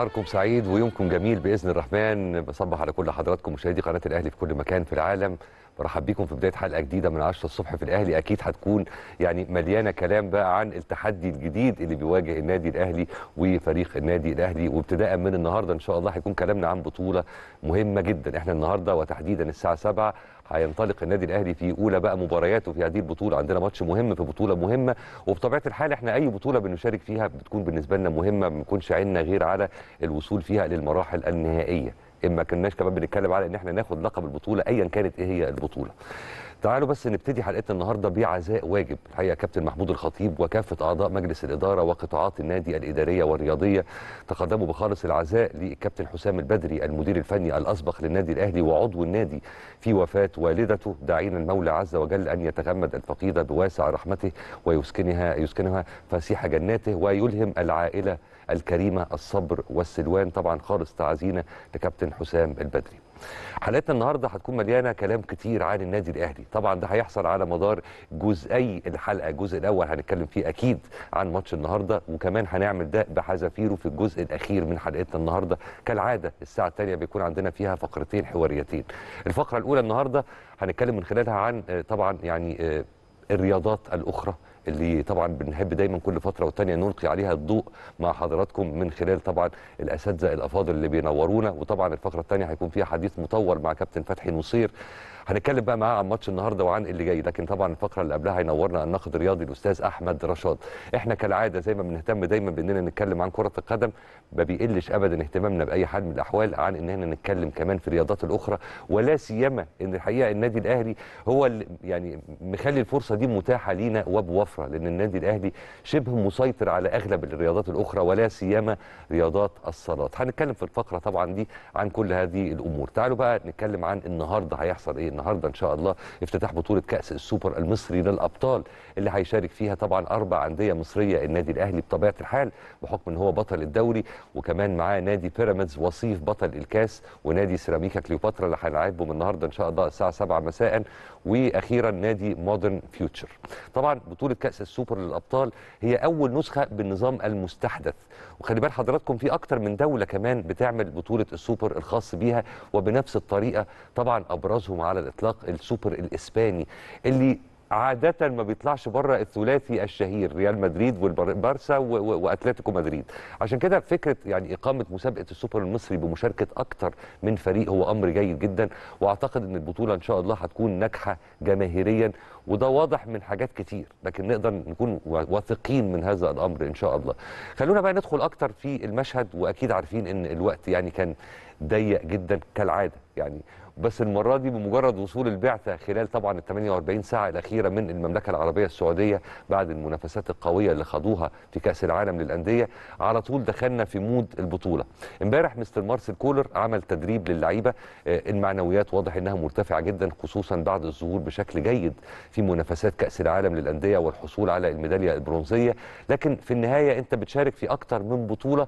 نهاركم سعيد ويومكم جميل بإذن الرحمن. بصبح على كل حضراتكم مشاهدي قناة الأهلي في كل مكان في العالم. برحب بيكم في بداية حلقة جديدة من 10 الصبح في الأهلي. أكيد هتكون يعني مليانة كلام بقى عن التحدي الجديد اللي بيواجه النادي الأهلي وفريق النادي الأهلي. وابتداء من النهارده إن شاء الله هيكون كلامنا عن بطولة مهمة جدا. إحنا النهارده وتحديدا الساعة 7 هينطلق النادي الأهلي في أولى بقى مبارياته في هذه البطولة. عندنا ماتش مهم في بطولة مهمة وبطبيعه الحال إحنا أي بطولة بنشارك فيها بتكون بالنسبة لنا مهمة ما بنكونش عيننا غير على الوصول فيها للمراحل النهائية. اما كناش كمان بنتكلم على إن إحنا ناخد لقب البطولة ايا كانت إيه هي البطولة. تعالوا بس نبتدي حلقتنا النهارده بعزاء واجب. الحقيقة كابتن محمود الخطيب وكافة أعضاء مجلس الإدارة وقطاعات النادي الإدارية والرياضية تقدموا بخالص العزاء للكابتن حسام البدري المدير الفني الأسبق للنادي الأهلي وعضو النادي في وفاة والدته داعين المولى عز وجل أن يتغمد الفقيده بواسع رحمته ويسكنها يسكنها فسيح جناته ويلهم العائلة الكريمة الصبر والسلوان طبعا خالص تعزينا لكابتن حسام البدري. حلقتنا النهارده هتكون مليانة كلام كتير عن النادي الأهلي. طبعا ده هيحصل على مدار جزئي الحلقة. الجزء الأول هنتكلم فيه أكيد عن ماتش النهارده وكمان هنعمل ده بحذافيره في الجزء الأخير من حلقتنا النهارده. كالعادة الساعة الثانية بيكون عندنا فيها فقرتين حواريتين. الفقرة الأولى النهارده هنتكلم من خلالها عن طبعا يعني الرياضات الأخرى. اللي طبعا بنحب دايما كل فترة والتانية نلقي عليها الضوء مع حضراتكم من خلال طبعا الأساتذة الأفاضل اللي بينورونا. وطبعا الفقرة الثانية هيكون فيها حديث مطول مع كابتن فتحي نصير. هنتكلم بقى معاه عن ماتش النهارده وعن اللي جاي لكن طبعا الفقرة اللي قبلها هينورنا الناقد الرياضي الأستاذ أحمد رشاد. إحنا كالعادة زي ما بنهتم دايما بإننا نتكلم عن كرة القدم ما بيقلش ابدا اهتمامنا بأي حال من الأحوال عن إننا نتكلم كمان في الرياضات الأخرى ولا سيما إن الحقيقة النادي الأهلي هو اللي يعني مخلي الفرصة دي متاحة لينا وبوفره لأن النادي الأهلي شبه مسيطر على أغلب الرياضات الأخرى ولا سيما رياضات الصالات. هنتكلم في الفقرة طبعا دي عن كل هذه الأمور. تعالوا بقى نتكلم عن النهارده هيحصل إيه. النهارده إن شاء الله افتتاح بطولة كأس السوبر المصري للأبطال اللي هيشارك فيها طبعا أربع أندية مصرية النادي الأهلي بطبيعة الحال بحكم إن هو بطل الدوري وكمان معاه نادي بيراميدز وصيف بطل الكاس ونادي سيراميكا كليوباترا اللي هنلعبهم النهارده إن شاء الله الساعة 7 مساء. وأخيرا نادي Modern Future. طبعا بطولة كأس السوبر للأبطال هي أول نسخة بالنظام المستحدث. وخلي بال حضراتكم في أكتر من دولة كمان بتعمل بطولة السوبر الخاص بيها وبنفس الطريقة طبعا أبرزهم على الإطلاق السوبر الإسباني اللي عادة ما بيطلعش بره الثلاثي الشهير ريال مدريد والبارسا وأتلتيكو مدريد. عشان كده فكرة يعني إقامة مسابقة السوبر المصري بمشاركة أكتر من فريق هو أمر جيد جدا وأعتقد أن البطولة إن شاء الله هتكون ناجحة جماهيريا وده واضح من حاجات كتير لكن نقدر نكون واثقين من هذا الأمر إن شاء الله. خلونا بقى ندخل أكتر في المشهد وأكيد عارفين أن الوقت يعني كان ضيق جدا كالعادة. يعني بس المرة دي بمجرد وصول البعثة خلال طبعا ال 48 ساعة الأخيرة من المملكة العربية السعودية بعد المنافسات القوية اللي خدوها في كأس العالم للأندية. على طول دخلنا في مود البطولة. امبارح مستر مارسيل كولر عمل تدريب للعيبة. المعنويات واضح إنها مرتفعة جدا خصوصا بعد الظهور بشكل جيد في منافسات كأس العالم للأندية والحصول على الميدالية البرونزية، لكن في النهاية أنت بتشارك في أكتر من بطولة.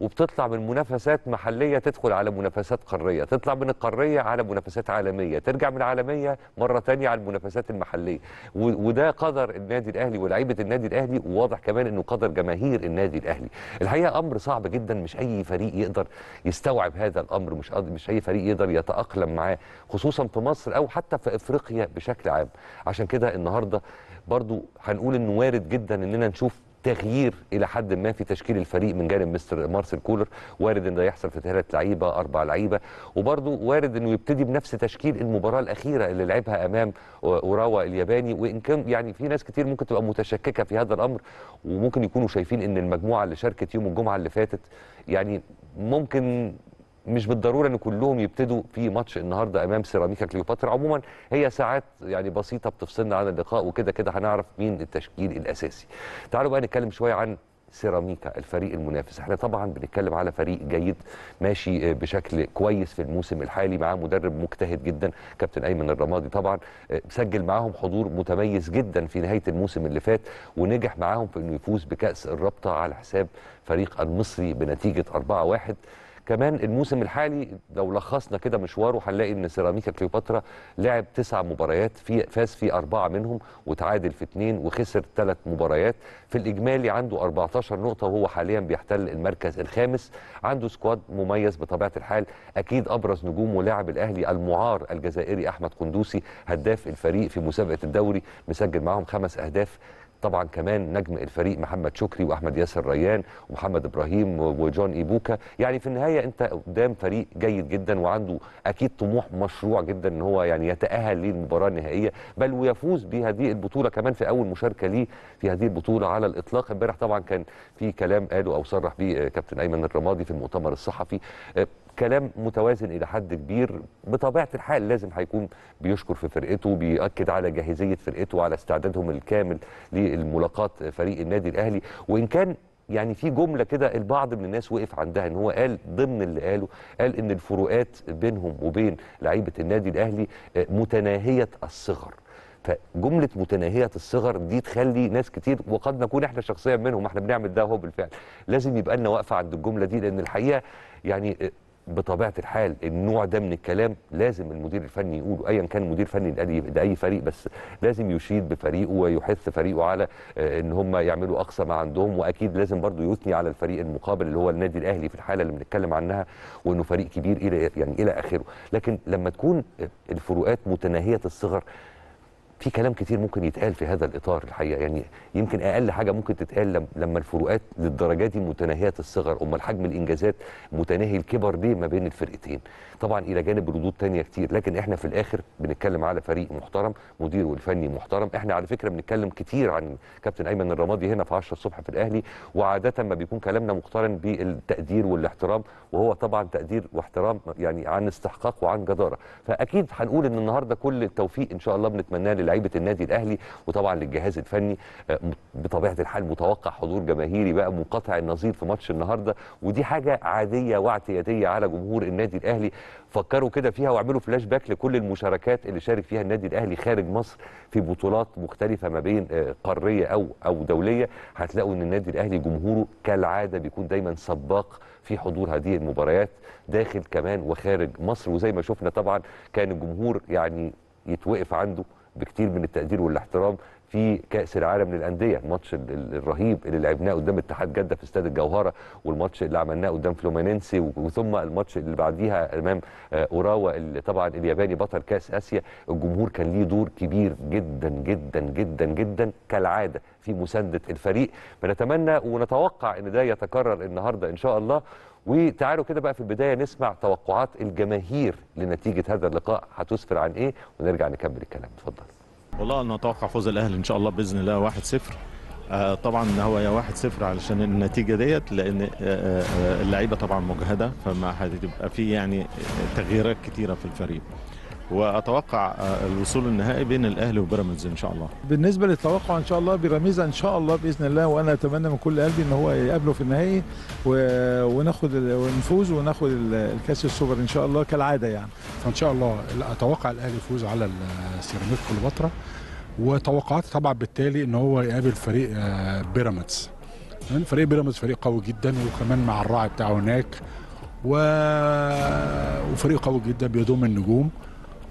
وبتطلع من منافسات محلية تدخل على منافسات قارية، تطلع من القارية على منافسات عالمية، ترجع من العالمية مرة ثانية على المنافسات المحلية، وده قدر النادي الأهلي ولاعيبة النادي الأهلي وواضح كمان إنه قدر جماهير النادي الأهلي. الحقيقة أمر صعب جدا مش أي فريق يقدر يستوعب هذا الأمر، مش مش أي فريق يقدر يتأقلم معاه خصوصا في مصر أو حتى في إفريقيا بشكل عام. عشان كده النهارده برضو هنقول إنه وارد جدا إننا نشوف تغيير إلى حد ما في تشكيل الفريق من جانب مستر مارسيل كولر وارد ان ده يحصل في ثلاث لعيبة أربع لعيبة وبرده وارد إنه يبتدي بنفس تشكيل المباراة الأخيرة اللي لعبها أمام أوراوا الياباني. وإن كان يعني في ناس كتير ممكن تبقى متشككة في هذا الأمر وممكن يكونوا شايفين إن المجموعة اللي شاركت يوم الجمعة اللي فاتت يعني ممكن مش بالضرورة إن كلهم يبتدوا في ماتش النهارده أمام سيراميكا كليوباترا. عموما هي ساعات يعني بسيطة بتفصلنا عن اللقاء وكده كده هنعرف مين التشكيل الأساسي. تعالوا بقى نتكلم شوية عن سيراميكا الفريق المنافس. إحنا طبعا بنتكلم على فريق جيد ماشي بشكل كويس في الموسم الحالي معاه مدرب مجتهد جدا كابتن أيمن الرمادي طبعا سجل معاهم حضور متميز جدا في نهاية الموسم اللي فات ونجح معاهم في إنه يفوز بكأس الرابطة على حساب فريق المصري بنتيجة 4-1 كمان الموسم الحالي لو لخصنا كده مشواره هنلاقي إن سيراميكا كليوباترا لعب تسع مباريات في فاز في أربعة منهم وتعادل في اثنين وخسر ثلاث مباريات. في الإجمالي عنده 14 نقطة وهو حاليا بيحتل المركز الخامس. عنده squad مميز بطبيعة الحال أكيد أبرز نجومه لاعب الأهلي المعار الجزائري أحمد قندوسي هداف الفريق في مسابقة الدوري مسجل معاهم خمس أهداف طبعا كمان نجم الفريق محمد شكري وأحمد ياسر ريان ومحمد إبراهيم وجون إيبوكا. يعني في النهاية أنت قدام فريق جيد جدا وعنده أكيد طموح مشروع جدا إن هو يعني يتأهل للمباراة النهائية بل ويفوز بهذه البطولة كمان في أول مشاركة ليه في هذه البطولة على الإطلاق. امبارح طبعا كان في كلام قاله أو صرح به كابتن أيمن الرمادي في المؤتمر الصحفي. كلام متوازن إلى حد كبير. بطبيعة الحال لازم هيكون بيشكر في فرقته بيأكد على جاهزية فرقته وعلى استعدادهم الكامل للملاقات فريق النادي الأهلي. وإن كان يعني في جملة كده البعض من الناس وقف عندها إن هو قال ضمن اللي قاله قال إن الفروقات بينهم وبين لعيبة النادي الأهلي متناهية الصغر. فجملة متناهية الصغر دي تخلي ناس كتير وقد نكون إحنا شخصيا منهم إحنا بنعمل ده هو بالفعل. لازم يبقى لنا واقفه عند الجملة دي لأن الحقيقة يعني بطبيعة الحال النوع ده من الكلام لازم المدير الفني يقوله ايا كان المدير الفني لاي فريق بس لازم يشيد بفريقه ويحث فريقه على إن هم يعملوا أقصى ما عندهم. وأكيد لازم برضه يثني على الفريق المقابل اللي هو النادي الأهلي في الحالة اللي بنتكلم عنها وإنه فريق كبير إلى يعني إلى آخره. لكن لما تكون الفروقات متناهية الصغر في كلام كتير ممكن يتقال في هذا الإطار الحقيقة. يعني يمكن أقل حاجة ممكن تتقال لما الفروقات للدرجة دي متناهية الصغر أمال حجم الإنجازات متناهي الكبر ليه ما بين الفرقتين. طبعا إلى جانب ردود تانية كتير لكن إحنا في الآخر بنتكلم على فريق محترم مديره الفني محترم. إحنا على فكرة بنتكلم كتير عن كابتن أيمن الرمادي هنا في 10 الصبح في الأهلي. وعادة ما بيكون كلامنا مقترن بالتقدير والاحترام وهو طبعا تقدير واحترام يعني عن استحقاق وعن جدارة. فأكيد هنقول إن النهارده كل التوفيق إن شاء الله بنتمناه للعيبة النادي الأهلي وطبعا للجهاز الفني بطبيعة الحال متوقع حضور جماهيري بقى منقطع النظير في ماتش النهارده. ودي حاجة عادية واعتيادية على جمهور النادي الأهلي. فكروا كده فيها واعملوا فلاش باك لكل المشاركات اللي شارك فيها النادي الأهلي خارج مصر في بطولات مختلفة ما بين قارية أو أو دولية. هتلاقوا إن النادي الأهلي جمهوره كالعادة بيكون دايما سباق في حضور هذه المباريات داخل كمان وخارج مصر. وزي ما شفنا طبعا كان الجمهور يعني يتوقف عنده بكتير من التقدير والاحترام في كأس العالم للأندية الماتش الرهيب اللي لعبناه قدام اتحاد جدة في استاد الجوهرة والماتش اللي عملناه قدام فلومينينسي وثم الماتش اللي بعديها أمام أوراوا اللي طبعا الياباني بطل كأس آسيا. الجمهور كان ليه دور كبير جدا جدا جدا جدا كالعادة في مساندة الفريق. فنتمنى ونتوقع إن ده يتكرر النهارده إن شاء الله. وتعالوا كده بقى في البداية نسمع توقعات الجماهير لنتيجة هذا اللقاء. هتسفر عن إيه؟ ونرجع نكمل الكلام. اتفضل. والله أنا أتوقع فوز الأهلي إن شاء الله بإذن الله 1-0 آه طبعا هو يا 1-0 علشان النتيجة ديت لأن آه آه اللعيبة طبعا مجهدة فما هتبقى في يعني تغييرات كتيرة في الفريق. وأتوقع الوصول النهائي بين الأهلي وبيراميدز إن شاء الله. بالنسبة للتوقع إن شاء الله بيراميدز إن شاء الله بإذن الله وأنا أتمنى من كل قلبي إن هو يقابله في النهائي وناخد ونفوز وناخد الكاس السوبر إن شاء الله كالعادة يعني. فإن شاء الله أتوقع الأهلي يفوز على السيراميك كليوباترا وتوقعاتي طبعا بالتالي إن هو يقابل فريق بيراميدز. فريق بيراميدز فريق قوي جدا وكمان مع الراعي بتاعه هناك و... وفريق قوي جدا بيضم النجوم.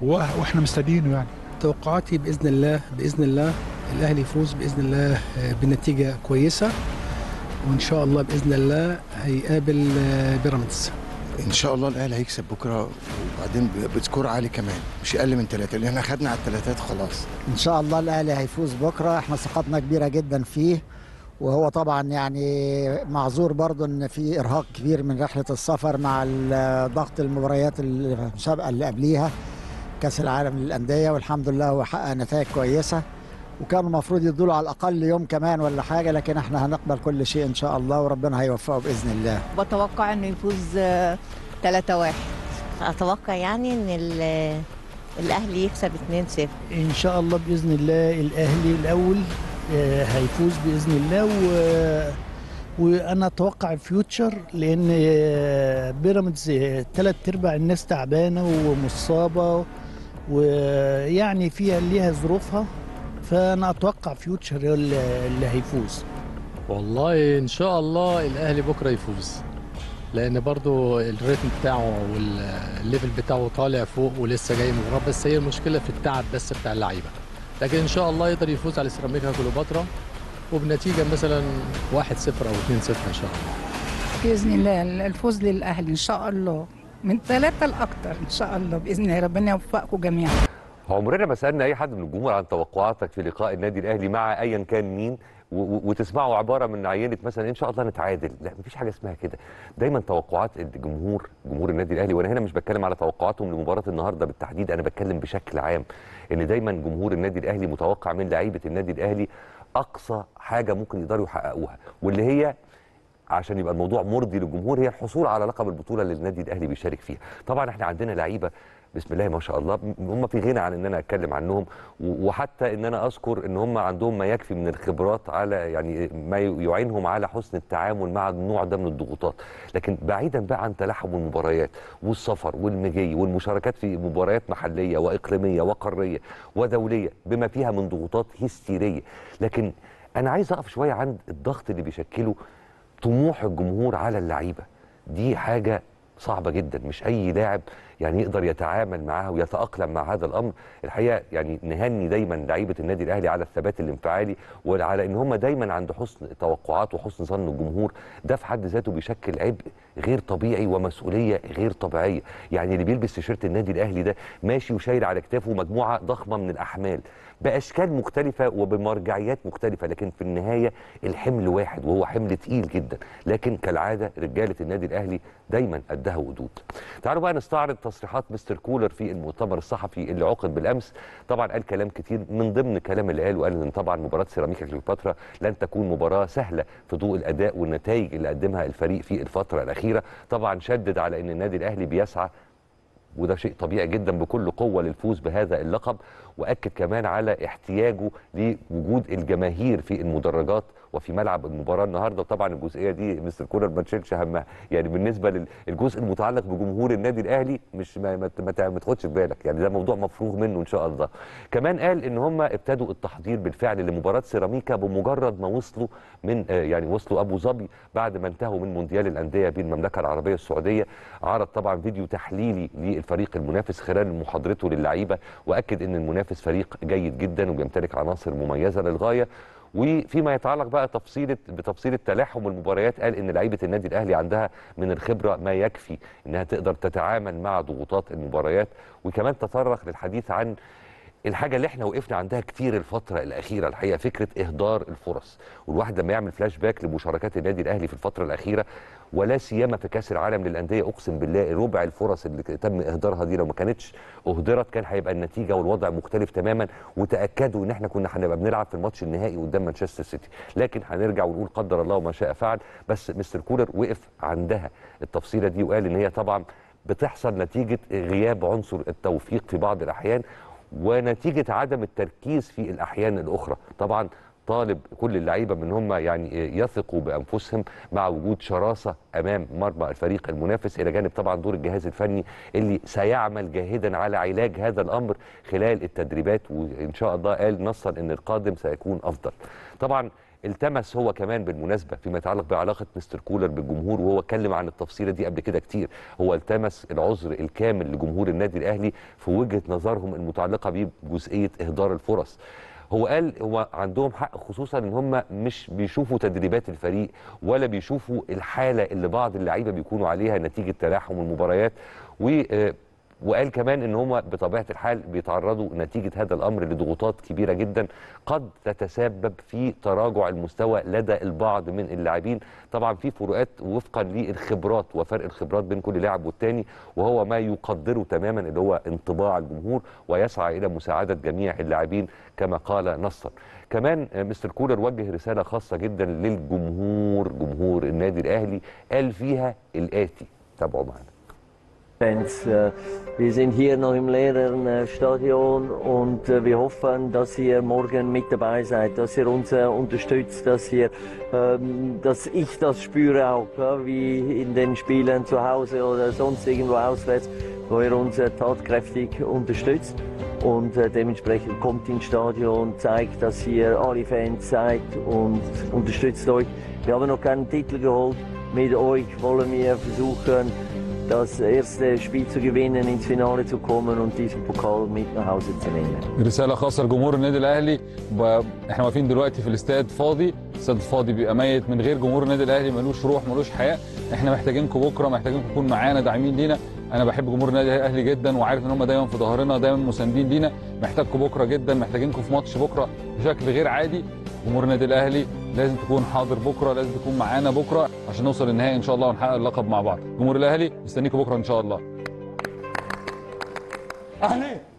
وإحنا مستنيينه يعني. توقعاتي بإذن الله بإذن الله الأهلي يفوز بإذن الله بنتيجة كويسة وإن شاء الله بإذن الله هيقابل بيراميدز. إن شاء الله الأهلي هيكسب بكرة وبعدين بسكور عالي كمان مش أقل من ثلاثة لأن إحنا خدنا على الثلاثات خلاص. إن شاء الله الأهلي هيفوز بكرة إحنا ثقتنا كبيرة جدا فيه وهو طبعا يعني معذور برضه إن في إرهاق كبير من رحلة السفر مع ضغط المباريات المسابقة اللي قبليها. كأس العالم للأندية والحمد لله هو حقق نتائج كويسة وكانوا المفروض يدوا على الأقل يوم كمان ولا حاجة لكن إحنا هنقبل كل شيء إن شاء الله وربنا هيوفقه بإذن الله. بتوقع إنه يفوز 3 1 أتوقع يعني إن الأهلي يكسب 2 0 إن شاء الله بإذن الله الأهلي الأول هيفوز بإذن الله و وأنا أتوقع فيوتشر لأن بيراميدز ثلاث أرباع الناس تعبانة ومصابة ويعني فيها ليها ظروفها فأنا أتوقع Future اللي هيفوز. والله إن شاء الله الأهلي بكرة يفوز. لأن برضو ال rhythm بتاعه وال level بتاعه طالع فوق ولسه جاي مباراه بس هي المشكلة في التعب بس بتاع اللعيبة. لكن إن شاء الله يقدر يفوز على سيراميكا كليوباترا وبنتيجة مثلا 1-0 أو 2-0 إن شاء الله. بإذن الله الفوز للأهلي إن شاء الله. من ثلاثة لأكثر إن شاء الله بإذن الله. ربنا يوفقكم جميعا. عمرنا ما سالنا أي حد من الجمهور عن توقعاتك في لقاء النادي الأهلي مع ايا كان مين؟ وتسمعوا عبارة من عينة مثلا إن شاء الله نتعادل. لا مفيش حاجة اسمها كده. دايما توقعات الجمهور جمهور النادي الأهلي وأنا هنا مش بتكلم على توقعاتهم لمباراة النهارده بالتحديد أنا بتكلم بشكل عام إن دايما جمهور النادي الأهلي متوقع من لعيبة النادي الأهلي أقصى حاجة ممكن يقدروا يحققوها واللي هي عشان يبقى الموضوع مرضي للجمهور هي الحصول على لقب البطولة اللي النادي الأهلي بيشارك فيها. طبعا إحنا عندنا لعيبة بسم الله ما شاء الله هم في غنى عن إن أنا أتكلم عنهم وحتى إن أنا أذكر إن هم عندهم ما يكفي من الخبرات على يعني ما يعينهم على حسن التعامل مع النوع ده من الضغوطات. لكن بعيدا بقى عن تلاحم المباريات والسفر والمجي والمشاركات في مباريات محلية وإقليمية وقارية ودولية بما فيها من ضغوطات هستيرية. لكن أنا عايز أقف شوية عند الضغط اللي بيشكله طموح الجمهور على اللعيبة. دي حاجة صعبة جدا مش أي لاعب يعني يقدر يتعامل معاها ويتأقلم مع هذا الأمر. الحقيقة يعني نهني دايما لعيبة النادي الأهلي على الثبات الانفعالي وعلى إن هم دايما عند حسن توقعات وحسن ظن الجمهور. ده في حد ذاته بيشكل عبء غير طبيعي ومسؤولية غير طبيعية. يعني اللي بيلبس تيشيرت النادي الأهلي ده ماشي وشايل على كتافه مجموعة ضخمة من الأحمال بأشكال مختلفة وبمرجعيات مختلفة لكن في النهاية الحمل واحد وهو حمل تقيل جدا. لكن كالعادة رجالة النادي الأهلي دايما قدها وقدود تعالوا بقى نستعرض تصريحات مستر كولر في المؤتمر الصحفي اللي عقد بالأمس. طبعا قال كلام كتير من ضمن الكلام اللي قاله قال إن طبعا مباراة سيراميكا كليوباترا لن تكون مباراة سهلة في ضوء الأداء والنتائج اللي قدمها الفريق في الفترة الأخيرة. طبعا شدد على إن النادي الأهلي بيسعى وده شيء طبيعي جدا بكل قوة للفوز بهذا اللقب. وأكد كمان على احتياجه لوجود الجماهير في المدرجات وفي ملعب المباراة النهارده وطبعا الجزئية دي مستر كولر ما تشيلش همها. يعني بالنسبة للجزء المتعلق بجمهور النادي الأهلي مش ما, ما, ما, تاخدش بالك. يعني ده موضوع مفروغ منه إن شاء الله. كمان قال إن هم ابتدوا التحضير بالفعل لمباراة سيراميكا بمجرد ما وصلوا من آه يعني وصلوا أبو ظبي بعد ما انتهوا من مونديال الأندية بين المملكة العربية السعودية. عرض طبعا فيديو تحليلي للفريق المنافس خلال محاضرته للعيبة وأكد إن المنافس فريق جيد جدا وبيمتلك عناصر مميزة للغاية. وفيما يتعلق بقى تفصيل بتفصيل تلاحم المباريات قال إن لعيبة النادي الأهلي عندها من الخبرة ما يكفي إنها تقدر تتعامل مع ضغوطات المباريات وكمان تطرق للحديث عن الحاجة اللي إحنا وقفنا عندها كتير الفترة الأخيرة الحقيقة فكرة إهدار الفرص. والواحد لما يعمل فلاش باك لمشاركات النادي الأهلي في الفترة الأخيرة ولا سيما في كأس العالم للأندية. أقسم بالله ربع الفرص اللي تم إهدارها دي لو ما كانتش أهدرت كان هيبقى النتيجة والوضع مختلف تماما. وتأكدوا إن إحنا كنا هنبقى بنلعب في الماتش النهائي قدام مانشستر سيتي. لكن هنرجع ونقول قدر الله وما شاء فعل. بس مستر كولر وقف عندها التفصيلة دي وقال إن هي طبعا بتحصل نتيجة غياب عنصر التوفيق في بعض الأحيان ونتيجة عدم التركيز في الأحيان الأخرى. طبعا طالب كل اللعيبة من هم يعني يثقوا بأنفسهم مع وجود شراسة أمام مرمى الفريق المنافس إلى جانب طبعا دور الجهاز الفني اللي سيعمل جاهدا على علاج هذا الأمر خلال التدريبات وإن شاء الله قال نصا إن القادم سيكون أفضل. طبعا التمس هو كمان بالمناسبة فيما يتعلق بعلاقة مستر كولر بالجمهور وهو اتكلم عن التفصيلة دي قبل كده كتير هو التمس العذر الكامل لجمهور النادي الأهلي في وجهة نظرهم المتعلقة بجزئية إهدار الفرص هو قال هو عندهم حق خصوصا إن هم مش بيشوفوا تدريبات الفريق ولا بيشوفوا الحالة اللي بعض اللعيبة بيكونوا عليها نتيجة تلاحم المباريات. و وقال كمان إن هم بطبيعة الحال بيتعرضوا نتيجة هذا الأمر لضغوطات كبيرة جدا قد تتسبب في تراجع المستوى لدى البعض من اللاعبين. طبعا في فروقات وفقا للخبرات وفرق الخبرات بين كل لاعب والتاني وهو ما يقدره تماما اللي هو انطباع الجمهور ويسعى إلى مساعدة جميع اللاعبين كما قال نصا كمان مستر كولر وجه رسالة خاصة جدا للجمهور جمهور النادي الأهلي قال فيها الآتي. تابعوا معنا. Fans. Wir sind hier noch im leeren Stadion und wir hoffen, dass ihr morgen mit dabei seid, dass ihr uns unterstützt, dass ihr, dass ich das spüre auch, wie in den Spielen zu Hause oder sonst irgendwo auswärts, wo ihr uns tatkräftig unterstützt. Und dementsprechend kommt ins Stadion, zeigt, dass ihr alle Fans seid und unterstützt euch. Wir haben noch keinen Titel geholt. mit euch wollen wir versuchen, das erste Spiel zu gewinnen, ins Finale zu kommen und diesen Pokal mit nach Hause zu nehmen. رسالة خاصة لجمهور النادي الأهلي. إحنا واقفين دلوقتي في الاستاد فاضي. الاستاد فاضي بيبقى ميت من غير جمهور النادي الأهلي ملوش روح ملوش حياة. إحنا محتاجينكم بكرة محتاجينكم تكونوا معانا داعمين لينا. أنا بحب جمهور النادي الأهلي جدا وعارف إن هم دايما في ظهرنا دايما مساندين لينا. محتاجكم بكرة جدا محتاجينكم في ماتش بكرة بشكل غير عادي. جمهور النادي الأهلي لازم تكون حاضر بكرة لازم تكون معانا بكرة عشان نوصل للنهائي إن شاء الله ونحقق اللقب مع بعض. جمهور الأهلي مستنيكم بكرة إن شاء الله. أهلا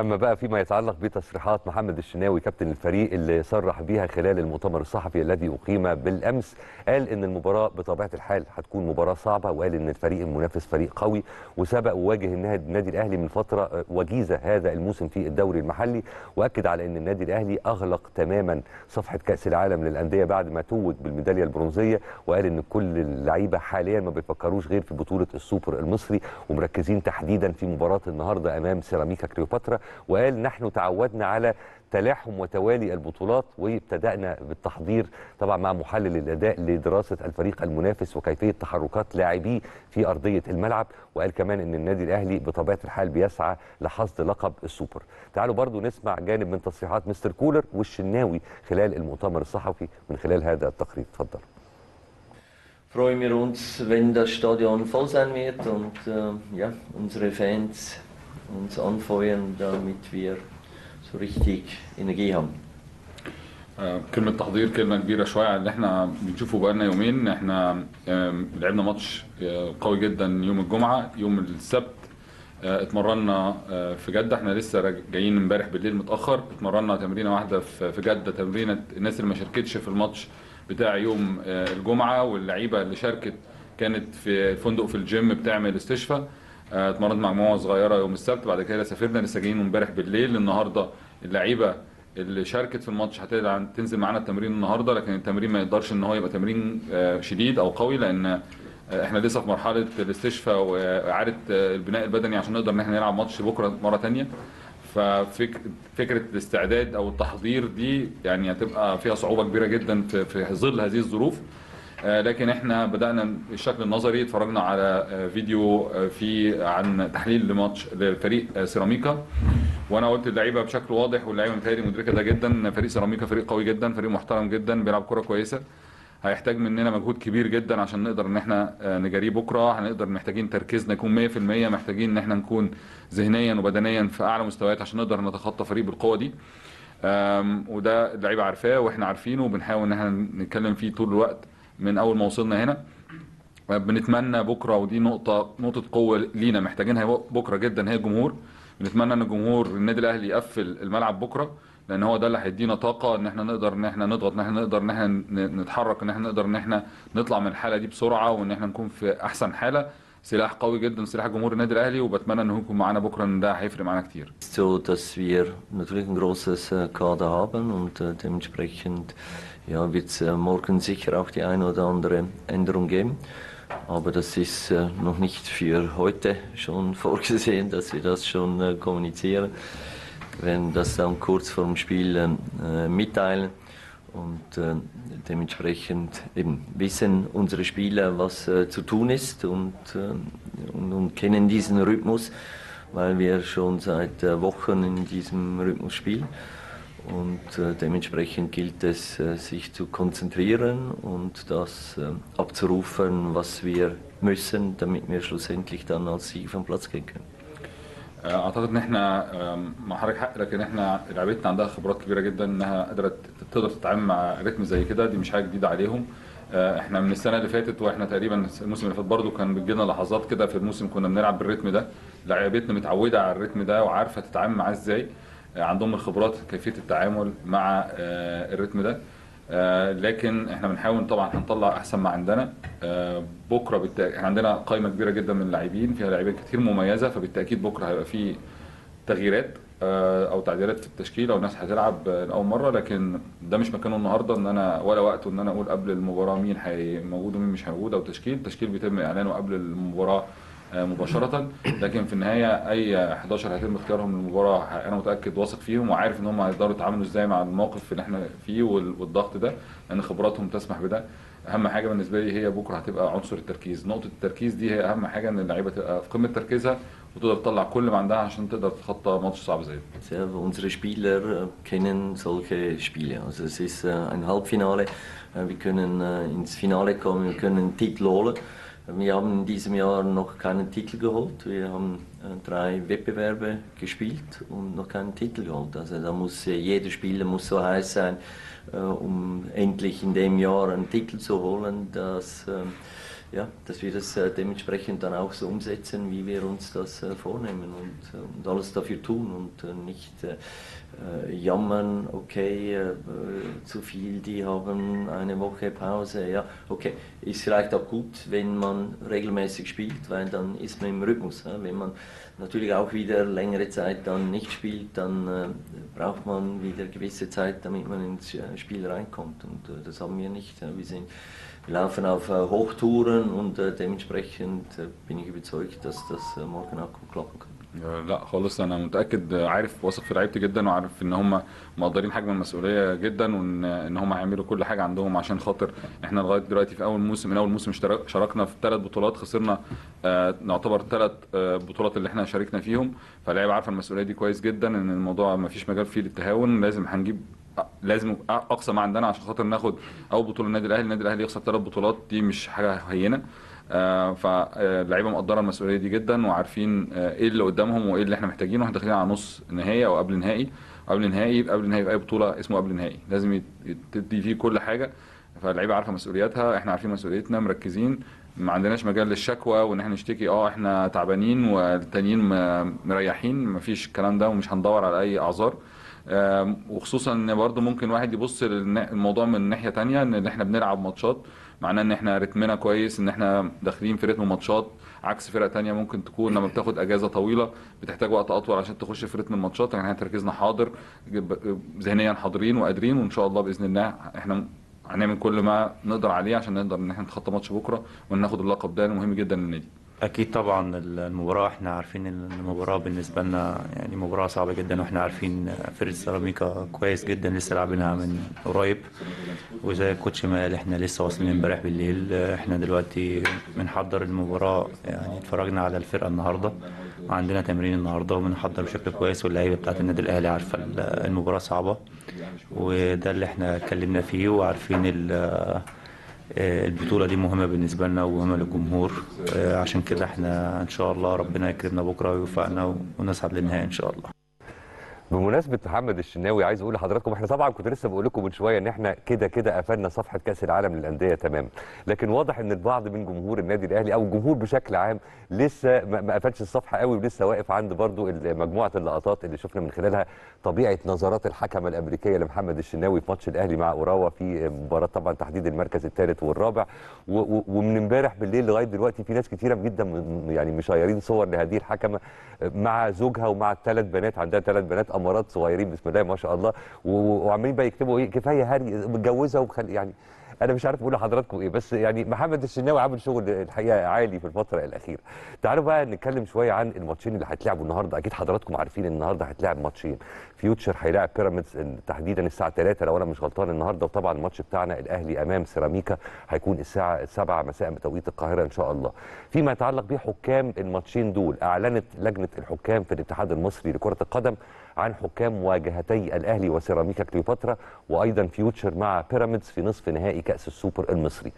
أما بقى فيما يتعلق بتصريحات محمد الشناوي كابتن الفريق اللي صرح بيها خلال المؤتمر الصحفي الذي أقيم بالأمس قال إن المباراة بطبيعة الحال هتكون مباراة صعبة وقال إن الفريق المنافس فريق قوي وسبق وواجه النادي الأهلي من فترة وجيزة هذا الموسم في الدوري المحلي وأكد على إن النادي الأهلي أغلق تماما صفحة كأس العالم للأندية بعد ما توج بالميدالية البرونزية وقال إن كل اللعيبة حاليا ما بيفكروش غير في بطولة السوبر المصري ومركزين تحديدا في مباراة النهارده أمام سيراميكا كليوباترا وقال نحن تعودنا على تلاحم وتوالي البطولات وابتدأنا بالتحضير طبعا مع محلل الأداء لدراسة الفريق المنافس وكيفية تحركات لاعبيه في أرضية الملعب وقال كمان أن النادي الأهلي بطبيعة الحال بيسعى لحصد لقب السوبر. تعالوا برضو نسمع جانب من تصريحات مستر كولر والشناوي خلال المؤتمر الصحفي من خلال هذا التقرير. اتفضل. Freuen wir uns, wenn das Stadion voll sein wird und äh, ja, unsere Fans uns anfeuern, damit wir so richtig Energie haben. كلمة تحضير كلمة كبيرة شوية اللي إحنا بنشوفه بقالنا يومين إحنا لعبنا ماتش قوي جدا يوم الجمعة يوم السبت اتمرنا في جدة إحنا لسه جايين امبارح بالليل متأخر اتمرنا تمرينة واحدة في جدة تمرينة الناس اللي ما شاركتش في الماتش بتاع يوم الجمعة واللعيبة اللي شاركت كانت في فندق في الجيم بتعمل استشفاء اتمرنت مع مجموعة صغيرة يوم السبت بعد كده سافرنا لسه جايين امبارح بالليل. النهارده اللعيبة اللي شاركت في الماتش هتلعب تنزل معانا التمرين النهارده لكن التمرين ما يقدرش إن هو يبقى تمرين آه، شديد أو قوي لأن آه، إحنا لسه في مرحلة الاستشفاء وإعادة آه، البناء البدني عشان نقدر إن إحنا نلعب ماتش بكرة مرة تانية. ففكره الاستعداد أو التحضير دي يعني هتبقى فيها صعوبة كبيرة جدا في ظل هذه الظروف. آه، لكن إحنا بدأنا بالشكل النظري اتفرجنا على آه، فيديو آه، في عن تحليل لماتش لفريق آه، سيراميكا. وأنا قلت اللعيبة بشكل واضح واللعيبة متهيألي مدركة ده جدا فريق سيراميكا فريق قوي جدا فريق محترم جدا بيلعب كرة كويسة. هيحتاج مننا مجهود كبير جدا عشان نقدر إن إحنا آه، نجاريه بكرة. هنقدر محتاجين تركيزنا يكون 100% محتاجين إن إحنا نكون ذهنيا وبدنيا في أعلى مستويات عشان نقدر نتخطى فريق بالقوة دي. وده اللعيبة عارفاه وإحنا عارفينه وبنحاول إن إحنا نتكلم فيه طول الوقت. من أول ما وصلنا هنا. بنتمنى بكرة ودي نقطة نقطة قوة لينا محتاجينها بكرة جدا هي الجمهور. بنتمنى إن الجمهور النادي الأهلي يقفل الملعب بكرة لأن هو ده اللي هيدينا طاقة إن إحنا نقدر إن إحنا نضغط إن إحنا نقدر إن إحنا نتحرك إن إحنا نقدر إن إحنا نطلع من الحالة دي بسرعة وإن إحنا نكون في أحسن حالة. سلاح قوي جدا سلاح جمهور النادي الأهلي وبتمنى إن يكون معانا بكرة إن ده هيفرق معانا كتير. So, dass wir natürlich ein großes äh, Kader haben und äh, dementsprechend ja, wird es äh, morgen sicher auch die eine oder andere Änderung geben. Aber das ist äh, noch nicht für heute schon vorgesehen, dass wir das schon äh, kommunizieren. Wir werden das dann kurz vor dem Spiel ähm, äh, mitteilen. Und äh, dementsprechend eben wissen unsere Spieler, was äh, zu tun ist und, äh, und, und kennen diesen Rhythmus, weil wir schon seit Wochen in diesem Rhythmus spielen. Und äh, dementsprechend gilt es, äh, sich zu konzentrieren und das äh, abzurufen, was wir müssen, damit wir schlussendlich dann als Sieger vom Platz gehen können. اعتقد ان إحنا آم، مع حضرتك حق لكن إحنا لعيبتنا عندها خبرات كبيره جدا انها قادره تقدر تتعامل مع رتم زي كده دي مش حاجة جديده عليهم آه، إحنا من السنة اللي فاتت وإحنا تقريبا الموسم اللي فات برضو كان بتجينا لحظات كده في الموسم كنا بنلعب بالرتم ده لعيبتنا متعوده على الرتم ده وعارفه تتعامل معاه إزاي آه، عندهم الخبرات كيفية التعامل مع آه، الرتم ده. آه، لكن إحنا بنحاول طبعا هنطلع أحسن ما عندنا. آه، بكرة بالتأكيد إحنا عندنا قائمة كبيرة جدا من اللاعبين فيها لاعبين كتير مميزة فبالتأكيد بكرة هيبقى في تغييرات أو تعديلات في التشكيله وناس هتلعب لأول مرة. لكن ده مش مكانه النهارده إن أنا ولا وقته ان أنا أقول قبل المباراة مين موجود ومين مش موجود أو تشكيل. التشكيل بيتم إعلانه قبل المباراة مباشرة لكن في النهاية أي 11 هيتم اختيارهم للمباراة أنا متأكد واثق فيهم وعارف إن هم هيقدروا يتعاملوا إزاي مع الموقف اللي إحنا فيه وال- والضغط ده لأن خبراتهم تسمح بده أهم حاجة بالنسبة لي هي بكرة هتبقى عنصر التركيز نقطة التركيز دي هي أهم حاجة إن اللعيبة تبقى في قمة تركيزها وتقدر تطلع كل ما عندها عشان تقدر تتخطى ماتش صعب زي ده unsere Spieler äh, kennen solche Spiele. Also es ist ein Halbfinale. Äh, Wir können ins Finale kommen, wir können Titel holen. Wir haben in diesem Jahr noch keinen Titel geholt. Wir haben äh, drei Wettbewerbe gespielt und noch keinen Titel geholt. Also da muss jeder Spieler muss so heiß sein, äh, um endlich in dem Jahr einen Titel zu holen, dass ähm, ja, dass wir das äh, dementsprechend dann auch so umsetzen, wie wir uns das vornehmen und, und alles dafür tun und nicht äh, jammern, okay, äh, zu viel, die haben eine Woche Pause, ja, okay, ist vielleicht auch gut, wenn man regelmäßig spielt, weil dann ist man im Rhythmus. Ja? Wenn man natürlich auch wieder längere Zeit dann nicht spielt, dann äh, braucht man wieder gewisse Zeit, damit man ins äh, Spiel reinkommt und äh, das haben wir nicht. Ja? Wir sind wir laufen auf äh, Hochtouren und dementsprechend bin ich überzeugt, dass das morgen auch gut klappen kann. لا خالص أنا متأكد عارف واثق في لعيبتي جدا وعارف إن هم مقدرين حجم المسؤولية جدا وإن إن هم هيعملوا كل حاجة عندهم عشان خاطر إحنا لغاية دلوقتي في أول موسم من أول موسم شاركنا في ثلاث بطولات خسرنا آه نعتبر ثلاث آه بطولات اللي إحنا شاركنا فيهم. فاللعيبة عارفة المسؤولية دي كويس جدا إن الموضوع ما فيش مجال فيه للتهاون لازم هنجيب لازم أقصى ما عندنا عشان خاطر ناخد أول بطولة النادي الأهلي. النادي الأهلي يخسر ثلاث بطولات دي مش حاجة هينة. آه، فاللعيبه مقدرة المسؤولية دي جدا وعارفين آه، إيه اللي قدامهم وإيه اللي إحنا محتاجينه. إحنا داخلين على نص نهائي أو قبل نهائي. قبل نهائي قبل نهائي في أي بطولة اسمه قبل نهائي. لازم تدي فيه كل حاجة. فاللعيبة عارفة مسؤولياتها إحنا عارفين مسؤوليتنا مركزين. ما عندناش مجال للشكوى وإن إحنا نشتكي آه إحنا تعبانين والتانيين مريحين. مفيش الكلام ده ومش هندور على أي أعذار. وخصوصا إن برضو ممكن واحد يبص للموضوع من ناحية تانية إن إحنا بنلعب ماتشات. معناه إن إحنا رتمنا كويس إن إحنا داخلين في رتم ماتشات. عكس فرق تانية ممكن تكون لما بتاخد أجازة طويلة بتحتاج وقت أطول عشان تخش في رتم الماتشات. لكن إحنا تركيزنا حاضر ذهنيا حاضرين وقادرين وإن شاء الله بإذن الله إحنا هنعمل كل ما نقدر عليه عشان نقدر إن إحنا نتخطى ماتش بكرة وناخد اللقب ده مهم جدا للنادي. أكيد طبعا المباراة إحنا عارفين إن المباراة بالنسبة لنا يعني مباراة صعبة جدا وإحنا عارفين فرقة سيراميكا كويس جدا لسه لاعبينها من قريب. وزي الكوتش ما قال إحنا لسه واصلين امبارح بالليل. إحنا دلوقتي بنحضر المباراة يعني اتفرجنا على الفرقة النهاردة. وعندنا تمرين النهاردة وبنحضر بشكل كويس واللعيبة بتاعت النادي الأهلي عارفة المباراة صعبة. وده اللي إحنا اتكلمنا فيه وعارفين البطولة دي مهمة بالنسبة لنا ومهمة للجمهور. آه، عشان كده إحنا إن شاء الله ربنا يكرمنا بكرة ويوفقنا ونصعد للنهائي إن شاء الله. بمناسبة محمد الشناوي عايز أقول لحضراتكم إحنا طبعا كنت لسه بقول لكم من شوية إن إحنا كده كده قفلنا صفحة كأس العالم للأندية تماما لكن واضح إن البعض من جمهور النادي الأهلي أو الجمهور بشكل عام لسه ما قفلش الصفحة قوي ولسه واقف عند برضو مجموعة اللقطات اللي شفنا من خلالها طبيعة نظرات الحكمة الأمريكية لمحمد الشناوي في ماتش الأهلي مع أوراوا في مباراة طبعا تحديد المركز الثالث والرابع. ومن إمبارح بالليل لغاية دلوقتي في ناس كتيرة جدا يعني مشيرين صور لهذه الحكمة مع زوجها ومع الثلاث بنات عندها ثلاث بنات أمارات صغيرين بسم الله ما شاء الله. وعمالين بقى يكتبوا إيه كفاية هري متجوزة وخل يعني أنا مش عارف أقول لحضراتكم إيه بس يعني محمد الشناوي عامل شغل الحقيقة عالي في الفترة الأخيرة. تعالوا بقى نتكلم شوية عن الماتشين اللي هيتلعبوا النهارده. أكيد حضراتكم عارفين النهارده هيتلعب ماتشين. فيوتشر هيلاعب بيراميدز تحديدا الساعة 3 لو أنا مش غلطان النهارده. وطبعا الماتش بتاعنا الأهلي أمام سيراميكا هيكون الساعة 7 مساء بتوقيت القاهرة إن شاء الله. فيما يتعلق بحكام الماتشين دول أعلنت لجنة الحكام في الاتحاد المصري لكرة القدم عن حكام مواجهتي الأهلي وسيراميكا كليوباترا وأيضا فيوتشر مع بيراميدز في نصف نهائي كأس السوبر المصري.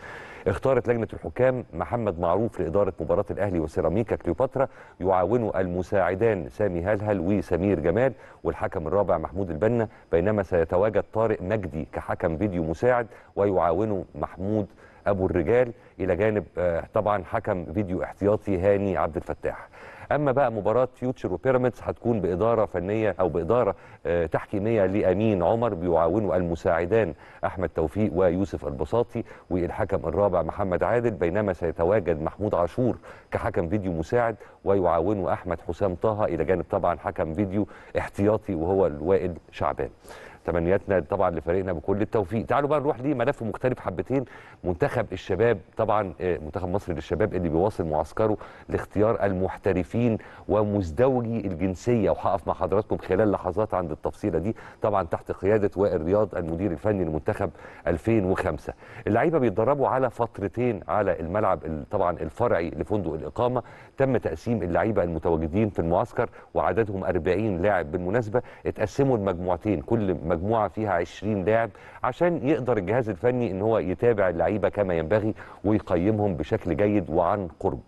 اختارت لجنة الحكام محمد معروف لإدارة مباراة الأهلي وسيراميكا كليوباترا يعاونه المساعدان سامي هلهل وسمير جمال والحكم الرابع محمود البنا بينما سيتواجد طارق مجدي كحكم فيديو مساعد ويعاونه محمود أبو الرجال. إلى جانب آه، طبعا حكم فيديو احتياطي هاني عبد الفتاح. أما بقى مباراة فيوتشر وبيراميدز هتكون بإدارة فنية أو بإدارة آه، تحكيمية لأمين عمر بيعاونه المساعدان أحمد توفيق ويوسف البساطي والحكم الرابع محمد عادل بينما سيتواجد محمود عاشور كحكم فيديو مساعد ويعاونه أحمد حسام طه إلى جانب طبعا حكم فيديو احتياطي وهو الوائل شعبان. تمنياتنا طبعا لفريقنا بكل التوفيق. تعالوا بقى نروح لملف مختلف حبتين. منتخب الشباب طبعا آه، منتخب مصر للشباب اللي بيواصل معسكره لاختيار المحترفين ومزدوجي الجنسية. وهقف مع حضراتكم خلال لحظات عند التفصيلة دي طبعا تحت قيادة وائل رياض المدير الفني لمنتخب 2005 اللعيبة بيتدربوا على فترتين على الملعب ال- طبعا الفرعي لفندق الإقامة. تم تقسيم اللعيبة المتواجدين في المعسكر وعددهم 40 لاعب. بالمناسبة اتقسموا لمجموعتين كل مجموعة فيها 20 لاعب عشان يقدر الجهاز الفني إن هو يتابع اللعيبة كما ينبغي ويقيمهم بشكل جيد وعن قرب.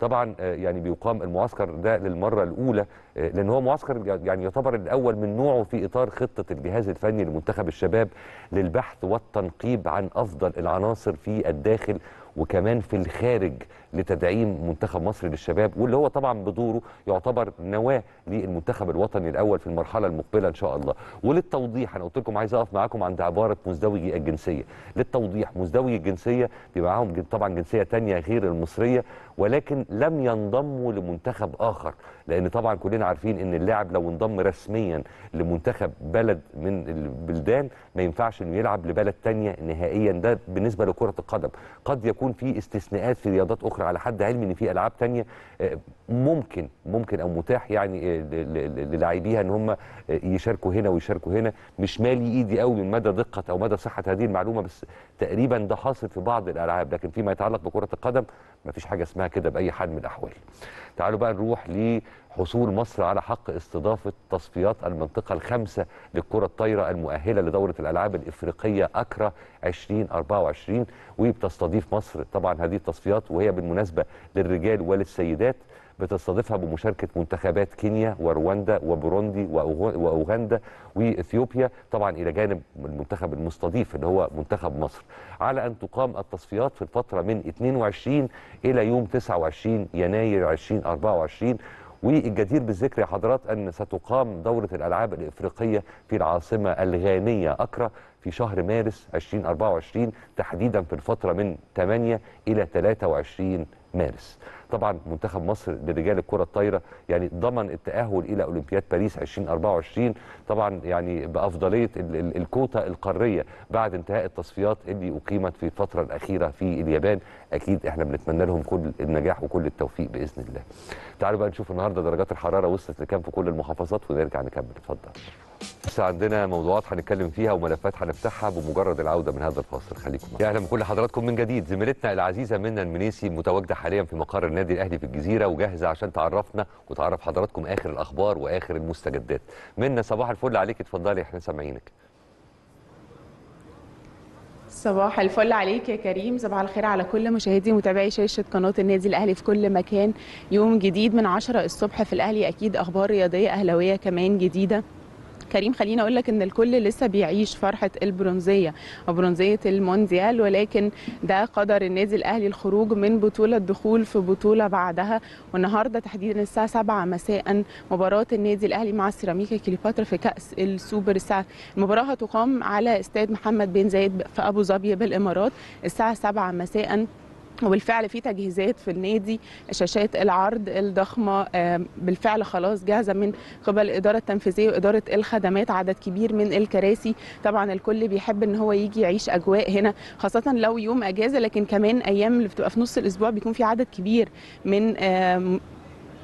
طبعا آه، يعني بيقام المعسكر ده للمرة الأولى آه، لأن هو معسكر يعني يعتبر الأول من نوعه في إطار خطة الجهاز الفني لمنتخب الشباب للبحث والتنقيب عن أفضل العناصر في الداخل وكمان في الخارج لتدعيم منتخب مصر للشباب واللي هو طبعا بدوره يعتبر نواه للمنتخب الوطني الأول في المرحلة المقبلة إن شاء الله. وللتوضيح أنا قلت لكم عايز أقف معاكم عند عبارة مزدوجي الجنسية. للتوضيح مزدوجي الجنسية بيبقى معاهم طبعا جنسية تانية غير المصرية ولكن لم ينضموا لمنتخب آخر. لأن طبعا كلنا عارفين إن اللاعب لو انضم رسميا لمنتخب بلد من البلدان ما ينفعش إنه يلعب لبلد تانية نهائيا. ده بالنسبة لكرة القدم. قد يكون في استثناءات في رياضات أخرى على حد علمي إن في ألعاب تانية آه، ممكن ممكن أو متاح يعني آه، للاعبيها إن هم آه، يشاركوا هنا ويشاركوا هنا. مش مالي إيدي قوي من مدى دقة أو مدى صحة هذه المعلومة بس تقريبا ده حاصل في بعض الألعاب. لكن فيما يتعلق بكرة القدم ما فيش حاجة اسمها كده بأي حال من الأحوال. تعالوا بقى نروح لحصول مصر على حق استضافة تصفيات المنطقة الخامسة للكرة الطايرة المؤهلة لدورة الألعاب الإفريقية اكرا 2024 وبتستضيف مصر طبعا هذه التصفيات وهي بالمناسبة للرجال وللسيدات بتستضيفها بمشاركة منتخبات كينيا ورواندا وبوروندي وأوغندا وإثيوبيا. طبعا إلى جانب المنتخب المستضيف اللي هو منتخب مصر. على أن تقام التصفيات في الفترة من 22 إلى يوم 29 يناير 2024 والجدير بالذكر يا حضرات أن ستقام دورة الألعاب الإفريقية في العاصمة الغانية أكرا في شهر مارس 2024 تحديدا في الفترة من 8 إلى 23 مارس. طبعا منتخب مصر لرجال الكرة الطايرة يعني ضمن التأهل إلى أولمبياد باريس 2024 طبعا يعني بأفضلية ال- ال- الكوتا القارية بعد انتهاء التصفيات اللي أقيمت في الفترة الأخيرة في اليابان. أكيد إحنا بنتمنى لهم كل النجاح وكل التوفيق بإذن الله. تعالوا بقى نشوف النهارده درجات الحرارة وصلت لكام في كل المحافظات ونرجع نكمل. اتفضل. لسه عندنا موضوعات هنتكلم فيها وملفات هنفتحها بمجرد العودة من هذا الفاصل. خليكم معنا. أهلا بكل حضراتكم من جديد. زميلتنا العزيزة منى المنيسي متواجدة حاليا في مقر النادي الأهلي في الجزيرة وجاهزة عشان تعرفنا وتعرف حضراتكم آخر الأخبار وآخر المستجدات. منى صباح الفل عليك. اتفضلي إحنا سامعينك. صباح الفل عليك يا كريم. صباح الخير على كل مشاهدي ومتابعي شاشة قناة النادي الأهلي في كل مكان. يوم جديد من 10 الصبح في الأهلي. أكيد أخبار رياضية أهلاوية كمان جديدة. كريم خليني أقول لك إن الكل لسه بيعيش فرحة البرونزية وبرونزيه المونديال ولكن ده قدر النادي الأهلي الخروج من بطولة الدخول في بطولة بعدها. والنهاردة تحديدا الساعة 7 مساء مباراة النادي الأهلي مع سيراميكا كليوباترا في كأس السوبر الساعة المباراه هتقام على استاد محمد بن زايد في أبو ظبي بالإمارات الساعة 7 مساء. وبالفعل في تجهيزات في النادي شاشات العرض الضخمة آه، بالفعل خلاص جاهزة من قبل الإدارة التنفيذية وإدارة الخدمات عدد كبير من الكراسي. طبعا الكل بيحب إن هو يجي يعيش أجواء هنا خاصة لو يوم أجازة لكن كمان أيام اللي بتبقى في نص الأسبوع بيكون في عدد كبير من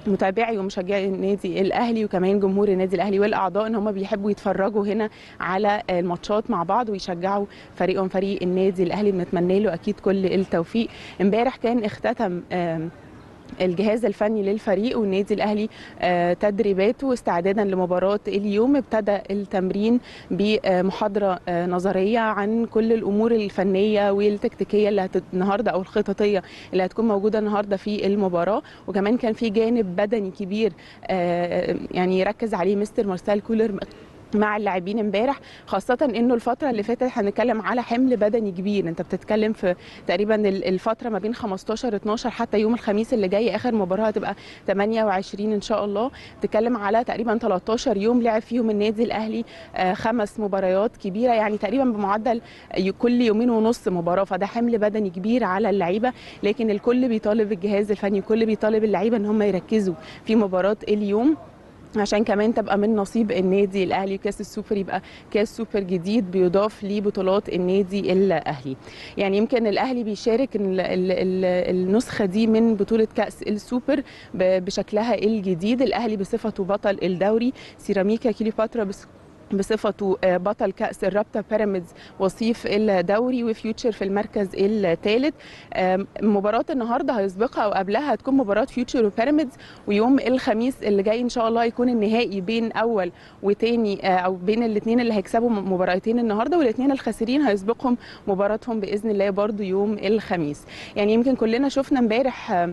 متابعي ومشجعي النادي الأهلي وكمان جمهور النادي الأهلي والأعضاء إن هم بيحبوا يتفرجوا هنا على الماتشات مع بعض ويشجعوا فريقهم فريق النادي الأهلي. بنتمنى له أكيد كل التوفيق. امبارح كان اختتم الجهاز الفني للفريق والنادي الأهلي آه، تدريباته استعدادا لمباراة اليوم. ابتدى التمرين بمحاضرة آه، نظرية عن كل الأمور الفنية والتكتيكية اللي هت... النهارده أو الخططية اللي هتكون موجودة النهارده في المباراة. وكمان كان في جانب بدني كبير آه، يعني يركز عليه مستر مارسيل كولر مع اللاعبين امبارح خاصة إنه الفترة اللي فاتت هنتكلم على حمل بدني كبير. أنت بتتكلم في تقريبا ال- الفترة ما بين 15 12 حتى يوم الخميس اللي جاي. آخر مباراة هتبقى 28 إن شاء الله. بتتكلم على تقريبا 13 يوم لعب فيهم النادي الأهلي آه، خمس مباريات كبيرة يعني تقريبا بمعدل كل يومين ونص مباراة. فده حمل بدني كبير على اللعيبة. لكن الكل بيطالب الجهاز الفني الكل بيطالب اللعيبة إن هم يركزوا في مباراة اليوم. عشان كمان تبقى من نصيب النادي الأهلي كاس السوبر يبقى كأس سوبر جديد بيضاف لبطولات النادي الأهلي. يعني يمكن الأهلي بيشارك ال- ال- ال- النسخة دي من بطولة كأس السوبر بشكلها الجديد. الأهلي بصفته بطل الدوري. سيراميكا كليوباترا بصفته آه، بطل كأس الرابطة بيراميدز وصيف الدوري وفيوتشر في المركز الثالث. مباراة النهاردة هيسبقها أو قبلها هتكون مباراة فيوتشر وبيراميدز ويوم الخميس اللي جاي إن شاء الله هيكون النهائي بين أول وتاني آه، أو بين الاثنين اللي هيكسبوا مباراتين النهاردة والاثنين الخاسرين هيسبقهم مباراتهم بإذن الله برضو يوم الخميس. يعني يمكن كلنا شفنا امبارح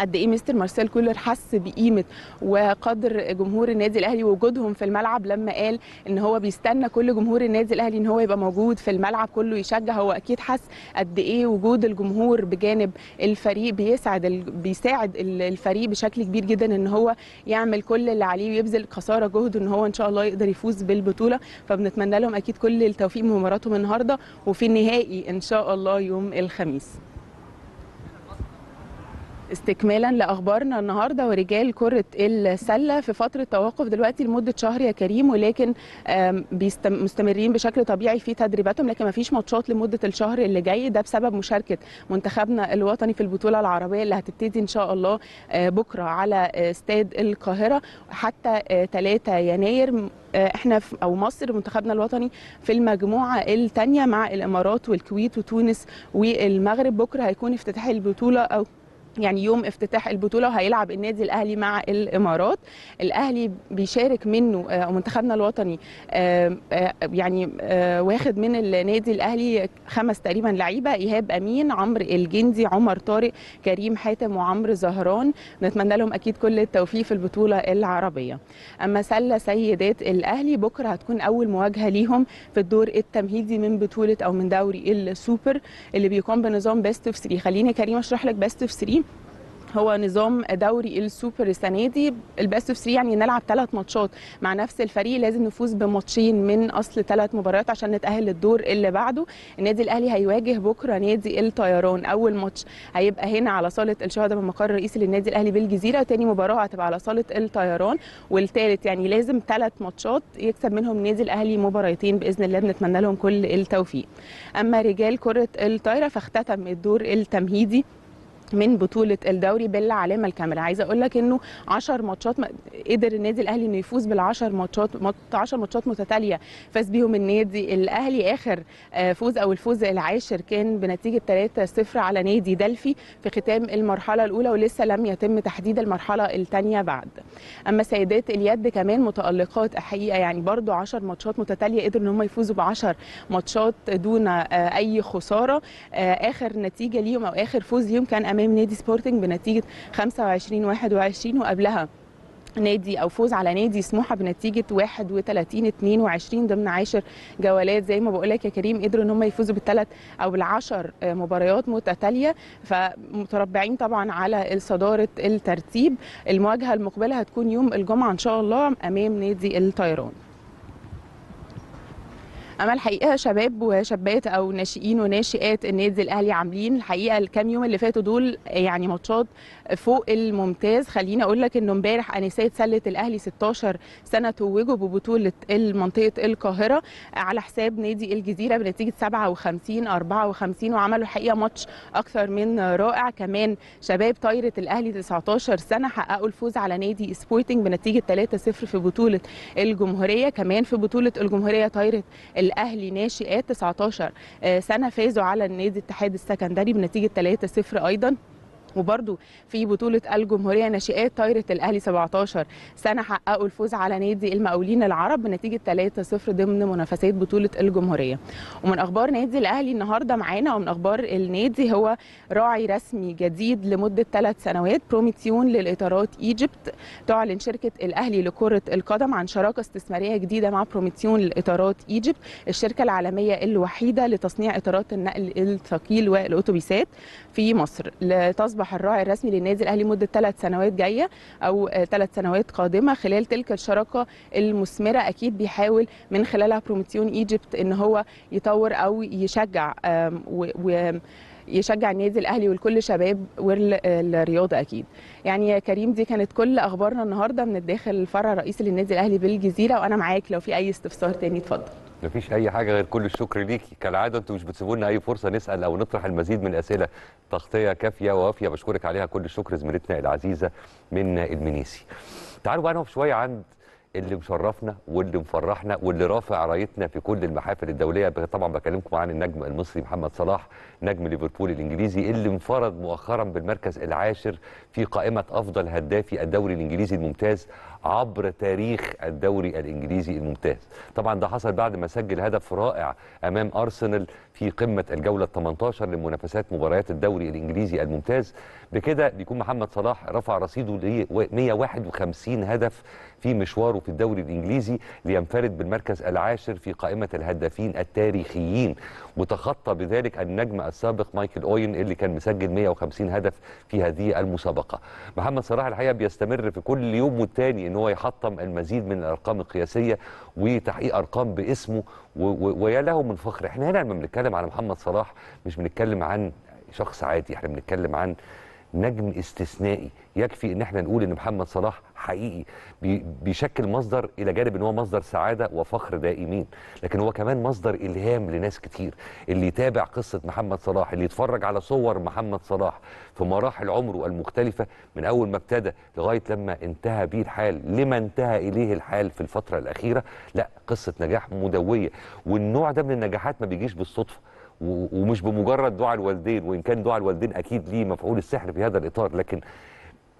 قد إيه مستر مارسيل كولر حس بقيمة وقدر جمهور النادي الأهلي ووجودهم في الملعب لما قال إن هو بيستنى كل جمهور النادي الأهلي إن هو يبقى موجود في الملعب كله يشجع هو أكيد حس قد إيه وجود الجمهور بجانب الفريق بيسعد. بيساعد ال- الفريق بشكل كبير جدا إن هو يعمل كل اللي عليه ويبذل قصارى جهده إن هو إن شاء الله يقدر يفوز بالبطولة فبنتمنى لهم أكيد كل التوفيق من مباراتهم النهارده وفي النهائي إن شاء الله يوم الخميس استكمالا لأخبارنا النهارده ورجال كرة السلة في فترة توقف دلوقتي لمدة شهر يا كريم ولكن مستمرين بشكل طبيعي في تدريباتهم لكن ما فيش ماتشات لمدة الشهر اللي جاي. ده بسبب مشاركة منتخبنا الوطني في البطولة العربية اللي هتبتدي إن شاء الله آه، بكرة على آه، استاد القاهرة. حتى آه، 3 يناير م- آه، إحنا في أو مصر منتخبنا الوطني في المجموعة الثانية مع الإمارات والكويت وتونس والمغرب. بكرة هيكون افتتاح البطولة أو يعني يوم افتتاح البطولة وهيلعب النادي الأهلي مع الإمارات. الأهلي بيشارك منه آه، منتخبنا الوطني آه، آه، يعني واخد من النادي الأهلي خمس تقريبا لعيبة إيهاب أمين عمرو الجندي عمر طارق كريم حاتم وعمرو زهران. نتمنى لهم أكيد كل التوفيق في البطولة العربية. أما سلة سيدات الأهلي بكرة هتكون أول مواجهة ليهم في الدور التمهيدي من بطولة أو من دوري السوبر اللي بيقام بنظام best of 3 خليني كريم أشرح لك best of 3 هو نظام دوري السوبر السنة دي. ال best of 3 يعني نلعب ثلاث ماتشات مع نفس الفريق. لازم نفوز بماتشين من أصل ثلاث مباريات عشان نتأهل للدور اللي بعده. النادي الأهلي هيواجه بكرة نادي الطيران. أول ماتش هيبقى هنا على صالة الشهداء بالمقر الرئيسي للنادي الأهلي بالجزيرة. تاني مباراة هتبقى على صالة الطيران. والثالث يعني لازم ثلاث ماتشات يكسب منهم النادي الأهلي مباراتين بإذن الله. بنتمنى لهم كل التوفيق. أما رجال كرة الطايرة فاختتم الدور التمهيدي. من بطولة الدوري بالعلامة الكاملة. عايزة أقول لك إنه 10 ماتشات قدر النادي الأهلي إنه يفوز بال10 ماتشات 10 ماتشات متتالية. فاز بيهم النادي الأهلي آخر آه، فوز أو الفوز العاشر كان بنتيجة 3-0 على نادي دلفي في ختام المرحلة الأولى ولسه لم يتم تحديد المرحلة الثانية بعد. أما سيدات اليد كمان متألقات حقيقة يعني برضو 10 ماتشات متتالية قدروا إن هم يفوزوا ب 10 ماتشات دون آه، أي خسارة. آه، آخر نتيجة ليهم أو آخر فوز ليهم كان أمام نادي سبورتنج بنتيجة 25 21 وقبلها نادي أو فوز على نادي سموحة بنتيجة 31 22 ضمن عاشر جولات. زي ما بقول لك يا كريم قدروا إن هم يفوزوا بالثلاث أو بالعشر آه، مباريات متتالية. فمتربعين طبعا على صداره الترتيب. المواجهة المقبلة هتكون يوم الجمعة إن شاء الله أمام نادي الطيران. أما الحقيقة شباب وشابات أو ناشئين وناشئات النادي الأهلي عاملين الحقيقة الكام يوم اللي فاتوا دول يعني ماتشات فوق الممتاز. خليني أقول لك إنه امبارح انسات سلة الأهلي 16 سنة توجوا ببطولة منطقة القاهرة على حساب نادي الجزيرة بنتيجة 57 54 وعملوا الحقيقة ماتش أكثر من رائع. كمان شباب طايرة الأهلي 19 سنة حققوا الفوز على نادي سبورتنج بنتيجة 3-0 في بطولة الجمهورية. كمان في بطولة الجمهورية طايرة الأهلي ناشئات 19 سنة فازوا على النادي الاتحاد السكندري بنتيجة 3-0 أيضا. وبرده في بطولة الجمهورية ناشئات طايرة الأهلي 17 سنة حققوا الفوز على نادي المقاولين العرب بنتيجة 3-0 ضمن منافسات بطولة الجمهورية. ومن أخبار نادي الأهلي النهاردة معانا ومن أخبار النادي هو راعي رسمي جديد لمدة ثلاث سنوات بروميتيون للإطارات إيجيبت تعلن شركة الأهلي لكرة القدم عن شراكة استثمارية جديدة مع بروميتيون للإطارات إيجيبت الشركة العالمية الوحيدة لتصنيع إطارات النقل الثقيل والأتوبيسات في مصر. لتصبح الراعي الرسمي للنادي الأهلي مدة ثلاث سنوات جاية أو ثلاث سنوات قادمة خلال تلك الشراكة المثمرة. أكيد بيحاول من خلالها بروميتيون إيجيبت إن هو يطور أو يشجع و, يشجع النادي الأهلي ولكل شباب والرياضه أكيد يعني يا كريم دي كانت كل أخبارنا النهارده من الداخل الفرع الرئيسي للنادي الأهلي بالجزيرة وأنا معاك. لو في أي استفسار تاني اتفضل. مفيش أي حاجة غير كل الشكر ليكي كالعادة أنتوا مش بتسيبوا لنا أي فرصة نسأل أو نطرح المزيد من الأسئلة. تغطية كافية ووافية. بشكرك عليها كل الشكر زميلتنا العزيزة من المنيسي. تعالوا بقى نقف شوية عند اللي مشرفنا واللي مفرحنا واللي رافع رايتنا في كل المحافل الدولية. طبعا بكلمكم عن النجم المصري محمد صلاح نجم ليفربول الإنجليزي اللي انفرد مؤخرا بالمركز العاشر في قائمة أفضل هدافي الدوري الإنجليزي الممتاز. عبر تاريخ الدوري الإنجليزي الممتاز. طبعا ده حصل بعد ما سجل هدف رائع أمام أرسنال في قمة الجولة ال 18 لمنافسات مباريات الدوري الإنجليزي الممتاز. بكده بيكون محمد صلاح رفع رصيده ل 151 هدف في مشواره في الدوري الإنجليزي لينفرد بالمركز العاشر في قائمة الهدافين التاريخيين. وتخطى بذلك النجم السابق مايكل أوين اللي كان مسجل 150 هدف في هذه المسابقة. محمد صلاح الحقيقة بيستمر في كل يوم والتاني إن هو يحطم المزيد من الأرقام القياسية وتحقيق أرقام باسمه ويا له من فخر. إحنا هنا لما بنتكلم على محمد صلاح مش بنتكلم عن شخص عادي إحنا بنتكلم عن نجم استثنائي. يكفي إن إحنا نقول إن محمد صلاح حقيقي بيشكل مصدر إلى جانب إن هو مصدر سعادة وفخر دائمين. لكن هو كمان مصدر إلهام لناس كتير. اللي يتابع قصة محمد صلاح اللي يتفرج على صور محمد صلاح في مراحل عمره المختلفة من أول ما ابتدى لغاية لما انتهى بيه الحال لما انتهى إليه الحال في الفترة الأخيرة لا قصة نجاح مدوية. والنوع ده من النجاحات ما بيجيش بالصدفة. ومش بمجرد دعاء الوالدين وإن كان دعاء الوالدين أكيد ليه مفعول السحر في هذا الإطار. لكن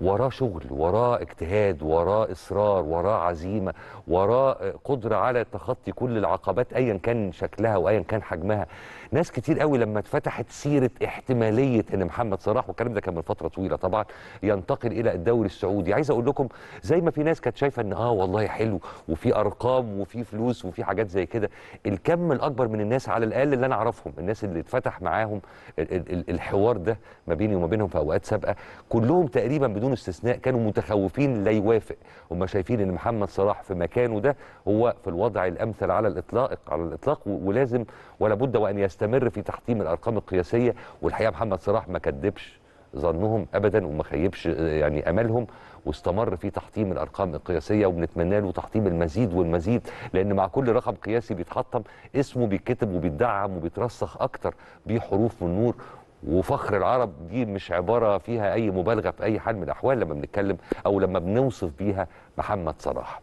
وراه شغل وراه اجتهاد وراه إصرار وراه عزيمة وراه قدرة على تخطي كل العقبات ايا كان شكلها وايا كان حجمها. ناس كتير قوي لما اتفتحت سيرة احتمالية إن محمد صلاح والكلام ده كان من فترة طويلة طبعا ينتقل إلى الدوري السعودي. عايز أقول لكم زي ما في ناس كانت شايفة إن آه والله حلو وفي أرقام وفي فلوس وفي حاجات زي كده الكم الأكبر من الناس على الأقل اللي أنا أعرفهم الناس اللي اتفتح معاهم الحوار ده ما بيني وما بينهم في أوقات سابقة كلهم تقريبا بدون استثناء كانوا متخوفين لا يوافق. هم شايفين إن محمد صلاح في مكانه ده هو في الوضع الأمثل على الإطلاق على الإطلاق ولازم ولا بد وأن يستمر في تحطيم الأرقام القياسية والحقيقة محمد صلاح ما كدبش ظنهم ابدا وما خيبش يعني املهم واستمر في تحطيم الأرقام القياسية وبنتمنى له تحطيم المزيد والمزيد لأن مع كل رقم قياسي بيتحطم اسمه بيتكتب وبيتدعم وبيترسخ أكتر بحروف من نور وفخر العرب دي مش عبارة فيها أي مبالغة في أي حال من الأحوال لما بنتكلم أو لما بنوصف بيها محمد صلاح.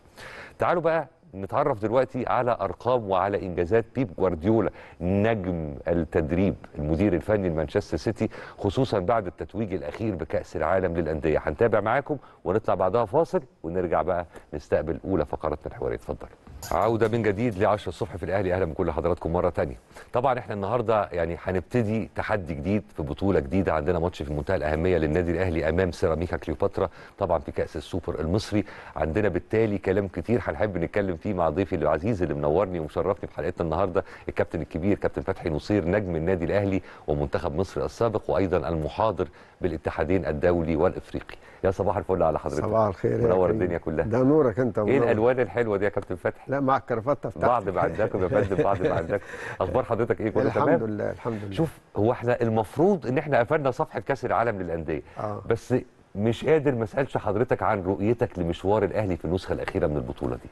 تعالوا بقى نتعرف دلوقتي على أرقام وعلى إنجازات بيب جوارديولا نجم التدريب المدير الفني لمانشستر سيتي خصوصا بعد التتويج الأخير بكأس العالم للأندية. هنتابع معاكم ونطلع بعدها فاصل ونرجع بقى نستقبل أولى فقراتنا الحواريه اتفضل. عودة من جديد ل 10 الصبح في الأهلي. أهلا بكل حضراتكم مرة تانية. طبعا إحنا النهاردة يعني هنبتدي تحدي جديد في بطولة جديدة. عندنا ماتش في منتهى الأهمية للنادي الأهلي أمام سيراميكا كليوباترا طبعا في كأس السوبر المصري. عندنا بالتالي كلام كتير هنحب نتكلم فيه مع ضيفي العزيز اللي منورني ومشرفني في حلقتنا النهاردة الكابتن الكبير كابتن فتحي نصير نجم النادي الأهلي ومنتخب مصر السابق وأيضا المحاضر بالاتحادين الدولي والإفريقي. يا صباح الفل على حضرتك. صباح الخير منور. الدنيا كلها. ده نورك انت إيه. الألوان الحلوة دي يا كابتن فتحي؟ لا مع الكرافتة بتاعتك. بعض بعدكم يا فندم بعض بعدكم. أخبار حضرتك إيه؟ كله الحمد تمام؟ لله الحمد لله. شوف هو إحنا المفروض إن إحنا قفلنا صفحة كأس العالم للأندية. آه. بس مش قادر ما اسالش حضرتك عن رؤيتك لمشوار الأهلي في النسخة الأخيرة من البطولة دي.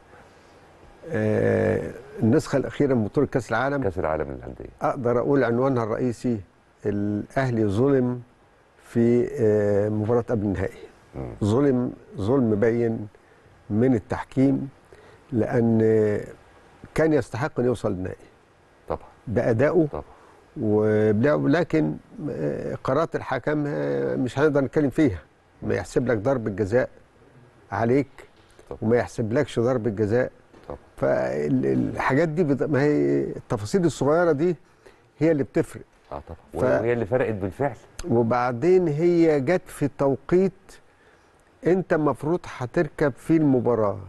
آه النسخة الأخيرة من بطولة كأس العالم؟ كأس العالم للأندية. أقدر أقول عنوانها الرئيسي الأهلي ظلم في آه مباراة قبل النهائي. ظلم ظلم بين من التحكيم لأن كان يستحق أن يوصل للنهائي طبعا. بادائه طبعا. وبلعبه لكن آه، قرارات الحكم آه، مش هنقدر نتكلم فيها. ما يحسب لك ضربة جزاء عليك وما يحسبلكش ضربة جزاء. فالحاجات دي بت... ما هي التفاصيل الصغيرة دي هي اللي بتفرق. آه طبعا. ف- وهي اللي فرقت بالفعل. وبعدين هي جت في توقيت انت المفروض هتركب فيه المباراة.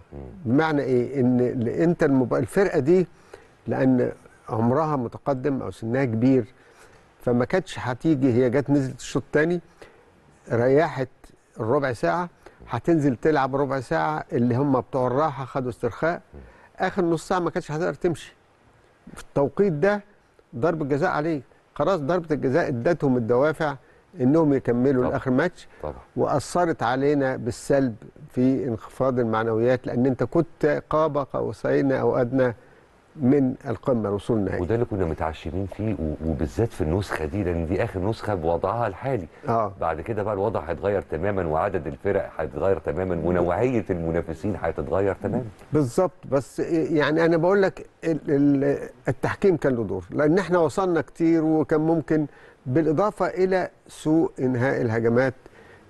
بمعنى إيه؟ ان انت المب... الفرقة دي لأن عمرها متقدم أو سنها كبير فما كانتش هتيجي هي جت نزلت الشوط الثاني ريحت الربع ساعة هتنزل تلعب ربع ساعة اللي هم بتوع الراحة خدوا استرخاء. آخر نص ساعة ما كانتش هتقدر تمشي. في التوقيت ده ضرب الجزاء عليك خلاص ضربة الجزاء ادتهم الدوافع. إنهم يكملوا لاخر ماتش طبعا. وأثرت علينا بالسلب في انخفاض المعنويات لأن أنت كنت قاب قوسين أو أدنى من القمة الوصول النهائي وده اللي كنا متعشمين فيه وبالذات في النسخة دي لأن دي آخر نسخة بوضعها الحالي. آه. بعد كده بقى الوضع هيتغير تماما وعدد الفرق هيتغير تماما ونوعيه المنافسين هتتغير تماما. بالظبط. بس يعني أنا بقول لك ال- ال- التحكيم كان له دور لأن إحنا وصلنا كتير وكان ممكن بالإضافة إلى سوء إنهاء الهجمات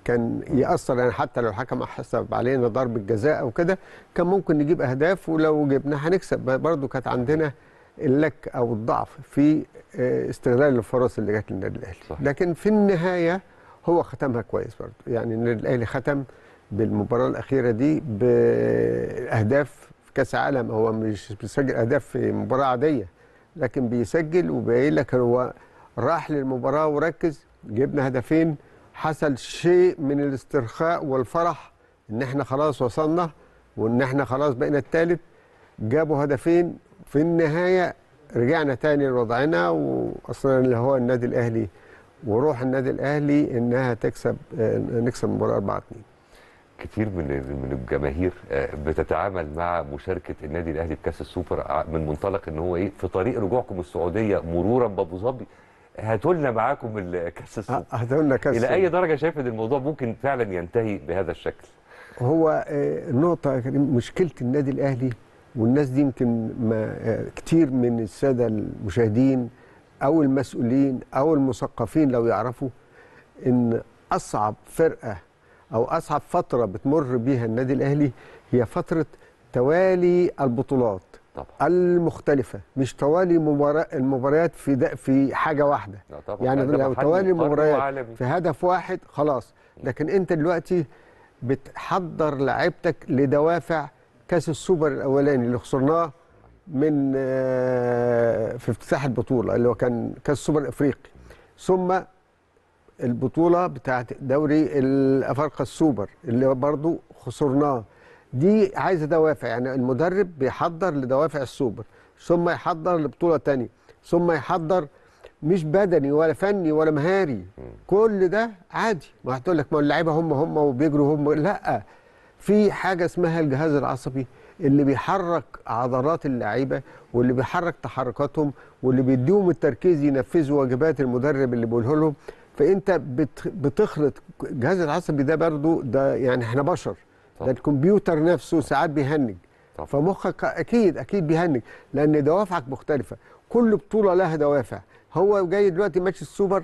كان يأثر يعني حتى لو الحكم حسب علينا ضربه جزاء أو كده كان ممكن نجيب أهداف ولو جبنا هنكسب. برضو كانت عندنا اللك أو الضعف في آه، استغلال الفرص اللي جت للنادي الأهلي. لكن في النهاية هو ختمها كويس برضو. يعني النادي الأهلي ختم بالمباراة الأخيرة دي بأهداف في كأس عالم هو مش بيسجل أهداف في مباراة عادية لكن بيسجل وبيقول لك هو راح للمباراة وركز. جبنا هدفين. حصل شيء من الاسترخاء والفرح إن إحنا خلاص وصلنا وإن إحنا خلاص بقينا الثالث جابوا هدفين. في النهاية رجعنا تاني لوضعنا واصلا اللي هو النادي الأهلي. وروح النادي الأهلي إنها تكسب آه، نكسب المباراة 4 2 كتير من من الجماهير آه، بتتعامل مع مشاركة النادي الأهلي بكأس السوبر ع- من منطلق إن هو إيه في طريق رجوعكم السعودية مرورا بأبو ظبي. هاتوا لنا معاكم ال- كأس السوبر هاتوا لنا كأس إلى أي. درجة شايف إن الموضوع ممكن فعلا ينتهي بهذا الشكل؟ هو آه، النقطة يا كريم مشكلة النادي الأهلي والناس دي يمكن ما آه، كتير من السادة المشاهدين أو المسؤولين أو المثقفين لو يعرفوا إن أصعب فرقة أو أصعب فترة بتمر بيها النادي الأهلي هي فترة توالي البطولات. طبعا. المختلفة مش توالي مباراة المباريات في في حاجة واحدة. لا طبعا. يعني لو توالي المباريات. في هدف واحد خلاص. لكن انت دلوقتي بتحضر لعيبتك لدوافع كأس السوبر الأولاني اللي خسرناه من آه، في افتتاح البطولة اللي هو كان كأس السوبر الافريقي ثم البطولة بتاعت دوري الأفارقة السوبر اللي برضو خسرناه. دي عايزة دوافع يعني المدرب بيحضر لدوافع السوبر ثم يحضر لبطولة تانية ثم يحضر مش بدني ولا فني ولا مهاري. كل ده عادي. ما هتقول لك ما اللعيبة هم هم وبيجروا هم. لا في حاجة اسمها الجهاز العصبي اللي بيحرك عضلات اللعيبة واللي بيحرك تحركاتهم واللي بيديهم التركيز ينفذوا واجبات المدرب اللي بيقوله لهم. فأنت بت- بتخلط الجهاز العصبي ده برضو ده يعني إحنا بشر. ده الكمبيوتر نفسه ساعات بيهنج. فمخك أكيد أكيد بيهنج لأن دوافعك مختلفة. كل بطولة لها دوافع. هو جاي دلوقتي ماتش السوبر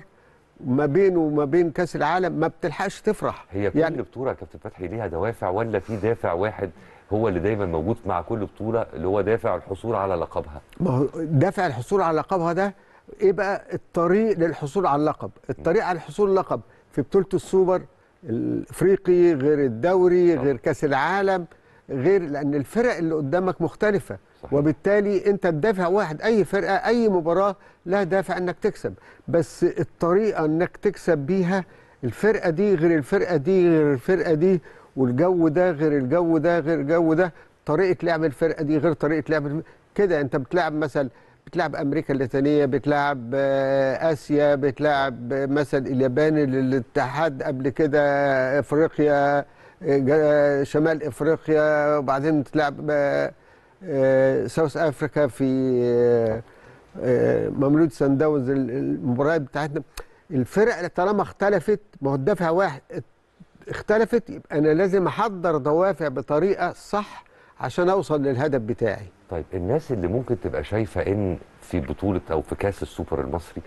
ما بينه وما بين كأس العالم ما بتلحقش تفرح. هي كل يعني بطولة يا كابتن فتحي ليها دوافع ولا في دافع واحد هو اللي دايما موجود مع كل بطولة اللي هو دافع الحصول على لقبها؟ ما هو دافع الحصول على لقبها ده إيه بقى؟ الطريق للحصول على اللقب. الطريق على الحصول على اللقب في بطولة السوبر الإفريقي غير الدوري غير كأس العالم غير لأن الفرق اللي قدامك مختلفة. صحيح. وبالتالي أنت بدافع واحد أي فرقة أي مباراة لها دافع إنك تكسب. بس الطريقة إنك تكسب بيها الفرقة دي غير الفرقة دي غير الفرقة دي والجو ده غير الجو ده غير الجو ده. طريقة لعب الفرقة دي غير طريقة لعب كده أنت بتلعب مثلا بتلعب أمريكا اللاتينية بتلعب آه، آسيا بتلعب آه، مثلا اليابان الاتحاد قبل كده إفريقيا آه، جا- شمال إفريقيا وبعدين تلعب آه، South Africa في ماميلودي سان داونز ال- المباريات بتاعتنا. الفرق طالما اختلفت ما هو الدافع واحد اختلفت يبقى أنا لازم أحضر دوافع بطريقة صح عشان اوصل للهدف بتاعي. طيب الناس اللي ممكن تبقى شايفة إن في بطولة أو في كأس السوبر المصري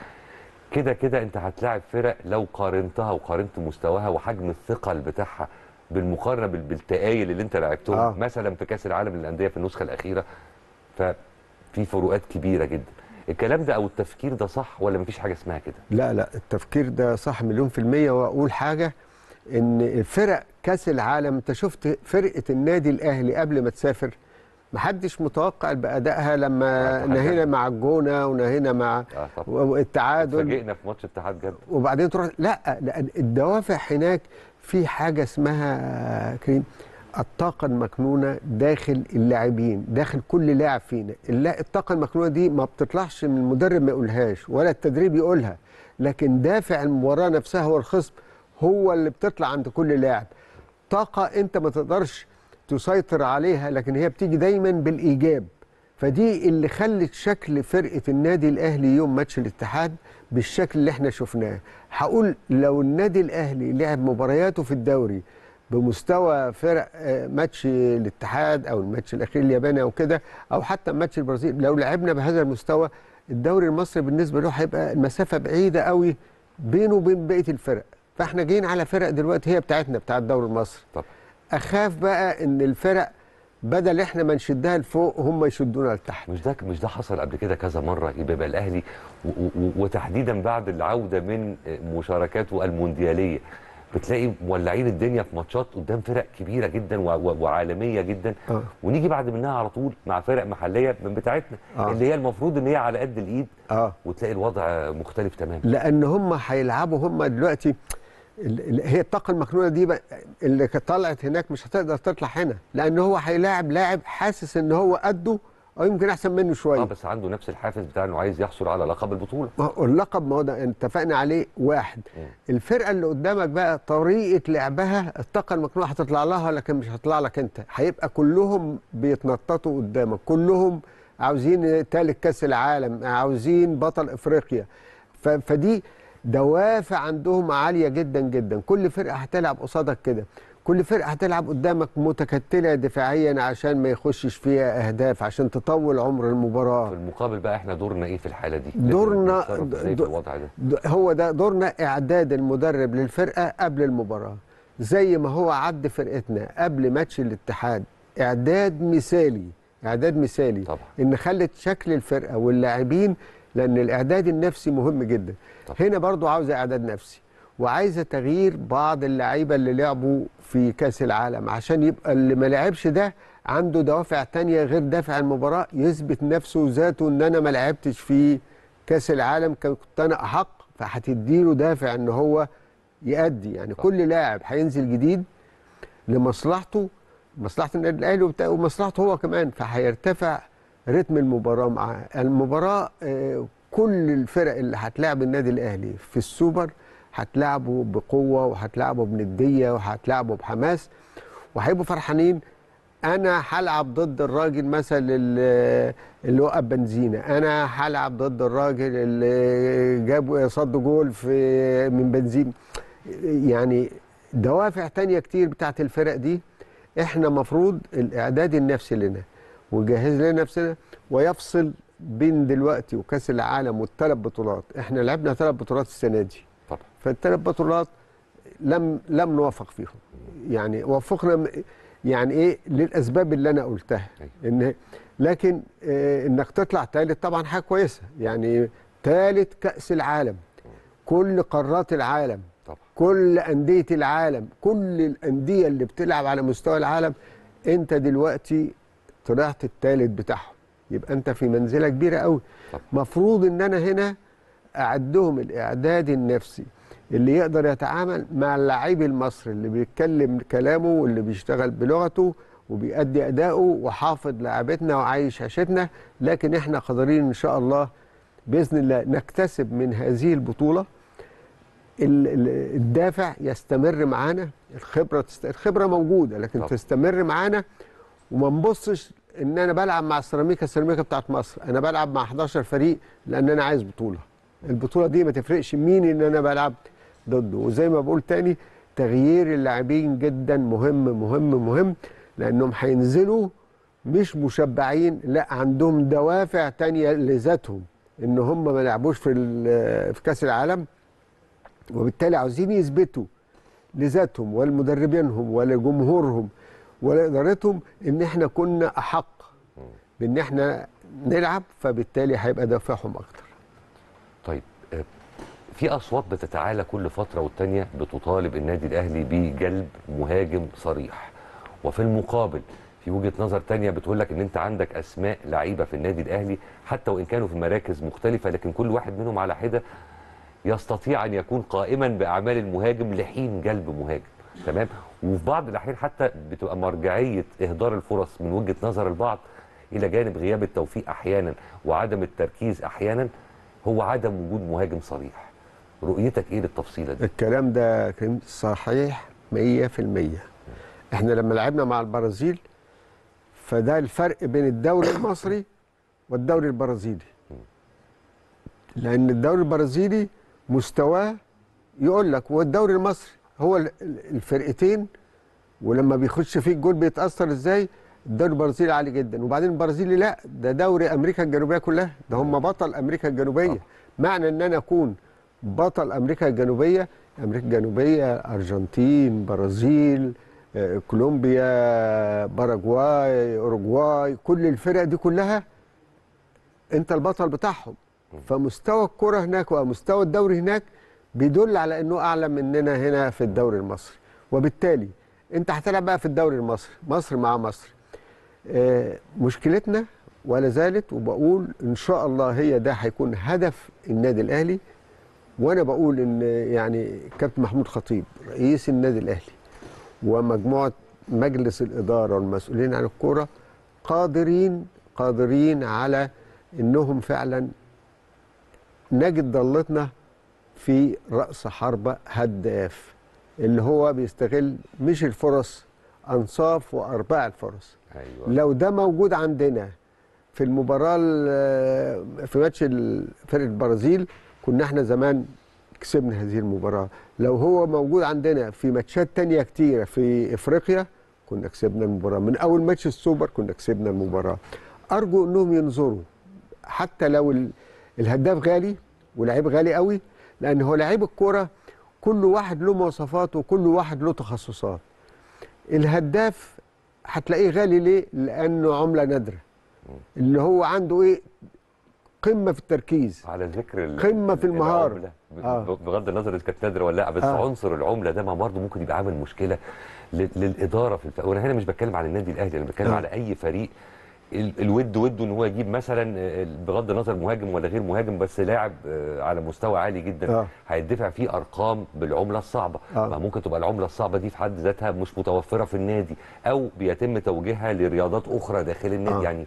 كده كده أنت هتلاعب فرق لو قارنتها وقارنت مستواها وحجم الثقل بتاعها بالمقارنة بال- بالتقايل اللي أنت لعبتهم آه. مثلا في كأس العالم للأندية في النسخة الأخيرة. ففي فروقات كبيرة جدا. الكلام ده أو التفكير ده صح ولا مفيش حاجة اسمها كده؟ لا لا التفكير ده صح مليون في المية. وأقول حاجة إن الفرق كأس العالم أنت شفت فرقة النادي الأهلي قبل ما تسافر؟ محدش متوقع بأدائها لما نهينا مع الجونة ونهينا مع التعادل فاجئنا في ماتش اتحاد جده وبعدين تروح لا لأن الدوافع هناك في حاجة اسمها كريم الطاقة المكنونة داخل اللاعبين داخل كل لاعب فينا. الطاقة المكنونة دي ما بتطلعش من المدرب ما يقولهاش ولا التدريب يقولها. لكن دافع المباراة نفسها هو الخصم هو اللي بتطلع عند كل لاعب. طاقة انت ما تقدرش تسيطر عليها لكن هي بتيجي دايما بالإيجاب. فدي اللي خلت شكل فرقة النادي الأهلي يوم ماتش الاتحاد بالشكل اللي إحنا شفناه. هقول لو النادي الأهلي لعب مبارياته في الدوري بمستوى فرق آه، ماتش الاتحاد أو الماتش الأخير الياباني أو كده أو حتى ماتش البرازيل لو لعبنا بهذا المستوى الدوري المصري بالنسبة له هيبقى المسافة بعيدة قوي بينه وبين بقية الفرق. فاحنا جايين على فرق دلوقتي هي بتاعتنا بتاع الدوري المصري طب. أخاف بقى إن الفرق بدل إحنا ما نشدها لفوق هم يشدونا لتحت. مش ده مش ده حصل قبل كده كذا مرة؟ يبقى الأهلي وتحديدا بعد العودة من مشاركاته المونديالية بتلاقي مولعين الدنيا في ماتشات قدام فرق كبيرة جدا وعالمية جدا. آه. ونيجي بعد منها على طول مع فرق محلية من بتاعتنا آه. اللي هي المفروض إن هي على قد الإيد. آه. وتلاقي الوضع مختلف تماما. لأن هم هيلعبوا هم دلوقتي هي الطاقة المكنونة دي اللي طلعت هناك مش هتقدر تطلع هنا لأن هو هيلاعب لاعب حاسس إن هو قده أو يمكن أحسن منه شوية. آه بس عنده نفس الحافز بتاع إنه عايز يحصل على لقب البطولة. ما هو اللقب ما هو ده اتفقنا عليه واحد. الفرقة اللي قدامك بقى طريقة لعبها الطاقة المكنونة هتطلع لها لكن مش هتطلع لك أنت. هيبقى كلهم بيتنططوا قدامك كلهم عاوزين ثالث كأس العالم عاوزين بطل إفريقيا. ف- فدي دوافع عندهم عالية جدا جدا. كل فرقة هتلعب قصادك كده. كل فرقة هتلعب قدامك متكتلة دفاعيا عشان ما يخشش فيها أهداف عشان تطول عمر المباراة. في المقابل بقى إحنا دورنا إيه في الحالة دي؟ دورنا- ده؟ هو ده دورنا إعداد المدرب للفرقة قبل المباراة. زي ما هو عد فرقتنا قبل ماتش الاتحاد. إعداد مثالي إعداد مثالي. طبعا. إن خلت شكل الفرقة واللاعبين لأن الإعداد النفسي مهم جدا. طبعا. هنا برضو عاوزه إعداد نفسي وعايزة تغيير بعض اللعيبة اللي لعبوا في كأس العالم عشان يبقى اللي ما لعبش ده عنده دوافع تانية غير دافع المباراة يثبت نفسه وذاته إن أنا ما لعبتش في كأس العالم كنت أنا أحق فهتديله دافع إن هو يأدي. يعني كل لاعب هينزل جديد لمصلحته مصلحة النادي الأهلي ومصلحته هو كمان فهيرتفع رتم المباراة معاه المباراة آه، كل الفرق اللي هتلاعب النادي الأهلي في السوبر هتلعبه بقوة وهتلعبه بنديه وهتلعبه بحماس وهيبقوا فرحانين. أنا هلعب ضد الراجل مثلا اللي اللي وقف بنزينة. أنا هلعب ضد الراجل اللي جاب صد جول في من بنزين. يعني دوافع تانية كتير بتاعت الفرق دي. إحنا مفروض الإعداد النفسي لنا. ونجهز لنا نفسنا. ويفصل بين دلوقتي وكأس العالم والثلاث بطولات. إحنا لعبنا ثلاث بطولات السنة دي. طبعا. فالثلاث بطولات لم لم نوفق فيهم. يعني وفقنا يعني إيه؟ للأسباب اللي أنا قلتها. إن لكن آه إنك تطلع ثالث طبعا حاجة كويسة. يعني ثالث كأس العالم. كل قارات العالم. طبعا. كل أندية العالم. كل الأندية اللي بتلعب على مستوى العالم. أنت دلوقتي طلعت الثالث بتاعهم. يبقى أنت في منزلة كبيرة قوي. مفروض إن أنا هنا أعدهم الإعداد النفسي اللي يقدر يتعامل مع اللاعب المصري اللي بيتكلم كلامه واللي بيشتغل بلغته وبيأدي أداؤه وحافظ لعبتنا وعايش عيشتنا. لكن إحنا قادرين إن شاء الله بإذن الله نكتسب من هذه البطولة. ال- ال- الدافع يستمر معانا. الخبرة تست... الخبرة موجودة لكن طبعا. تستمر معانا وما نبصش إن أنا بلعب مع السيراميكا السيراميكا بتاعت مصر. أنا بلعب مع 11 فريق لأن أنا عايز بطولة. البطولة دي ما تفرقش مين إن أنا بلعب ضده. وزي ما بقول تاني تغيير اللاعبين جدا مهم مهم مهم لأنهم هينزلوا مش مشبعين لا عندهم دوافع تانية لذاتهم إن هم ما لعبوش في في كأس العالم. وبالتالي عاوزين يثبتوا لذاتهم ولمدربينهم ولجمهورهم ولادارتهم إن إحنا كنا أحق بإن إحنا نلعب فبالتالي هيبقى دافعهم أكتر. طيب آه، في أصوات بتتعالى كل فترة والتانية بتطالب النادي الأهلي بجلب مهاجم صريح. وفي المقابل في وجهة نظر تانية بتقول لك إن أنت عندك أسماء لعيبة في النادي الأهلي حتى وإن كانوا في مراكز مختلفة لكن كل واحد منهم على حدة يستطيع أن يكون قائما بأعمال المهاجم لحين جلب مهاجم. تمام؟ وفي بعض الأحيان حتى بتبقى مرجعية إهدار الفرص من وجهة نظر البعض إلى جانب غياب التوفيق أحيانا وعدم التركيز أحيانا هو عدم وجود مهاجم صريح. رؤيتك إيه للتفصيلة دي؟ الكلام ده كان صحيح 100% إحنا لما لعبنا مع البرازيل فده الفرق بين الدوري المصري والدوري البرازيلي. لأن الدوري البرازيلي مستواه يقول لك والدوري المصري هو ال- ال- الفرقتين ولما بيخش فيه الجول بيتأثر إزاي؟ الدوري البرازيلي عالي جدا. وبعدين البرازيلي لا ده دوري أمريكا الجنوبية كلها. ده هم بطل أمريكا الجنوبية. معنى إن أنا أكون بطل أمريكا الجنوبية أمريكا الجنوبية أرجنتين برازيل آه، كولومبيا باراجواي اوروجواي كل الفرق دي كلها أنت البطل بتاعهم. فمستوى الكره هناك ومستوى الدوري هناك بيدل على إنه أعلى مننا هنا في الدوري المصري. وبالتالي أنت هتلعب بقى في الدوري المصري مصر مع مصر. آه، مشكلتنا ولا زالت وبقول إن شاء الله هي ده هيكون هدف النادي الأهلي. وأنا بقول إن يعني كابتن محمود خطيب رئيس النادي الأهلي ومجموعة مجلس الإدارة والمسؤولين عن الكورة قادرين قادرين على إنهم فعلا نجد ضلتنا في رأس حربه هداف اللي هو بيستغل مش الفرص أنصاف وأرباع الفرص. أيوه. لو ده موجود عندنا في المباراة ال- في ماتش فرقة البرازيل كنا إحنا زمان كسبنا هذه المباراة. لو هو موجود عندنا في ماتشات تانية كتيرة في إفريقيا كنا كسبنا المباراة. من أول ماتش السوبر كنا كسبنا المباراة. أرجو إنهم ينظروا. حتى لو ال- الهداف غالي ولاعيب غالي قوي لأن هو لعيب الكورة كل واحد له مواصفات وكل واحد له تخصصات الهداف هتلاقيه غالي ليه لأنه عملة نادرة اللي هو عنده إيه قمة في التركيز على ذكر قمة في. ب- آه. بغض النظر إذا كانت نادرة ولا لأ بس آه. عنصر العملة ده ما برضه ممكن يبقى عامل مشكلة لل- للإدارة في الف... وأنا هنا مش بتكلم على النادي الأهلي أنا بتكلم آه. على أي فريق الود وده ان هو يجيب مثلا آه، بغض النظر مهاجم ولا غير مهاجم بس لاعب آه، على مستوى عالي جدا آه. هيدفع فيه أرقام بالعملة الصعبة آه. ما ممكن تبقى العملة الصعبة دي في حد ذاتها مش متوفرة في النادي أو بيتم توجيهها لرياضات أخرى داخل النادي آه. يعني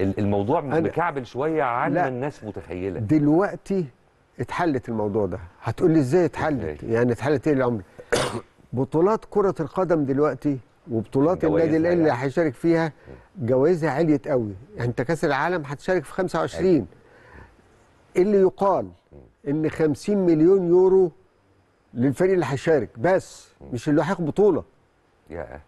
ال- الموضوع مكعبل شوية عن. ما الناس متخيلة دلوقتي اتحلت الموضوع ده هتقول لي إزاي اتحلت يعني اتحلت إيه العملة بطولات كرة القدم دلوقتي وبطولات النادي الأهلي اللي. هيشارك فيها جوائزها عليت قوي. يعني انت كأس العالم هتشارك في 25 اللي يقال إن 50 مليون يورو للفريق اللي هيشارك. بس مش اللي هياخد بطولة. يا.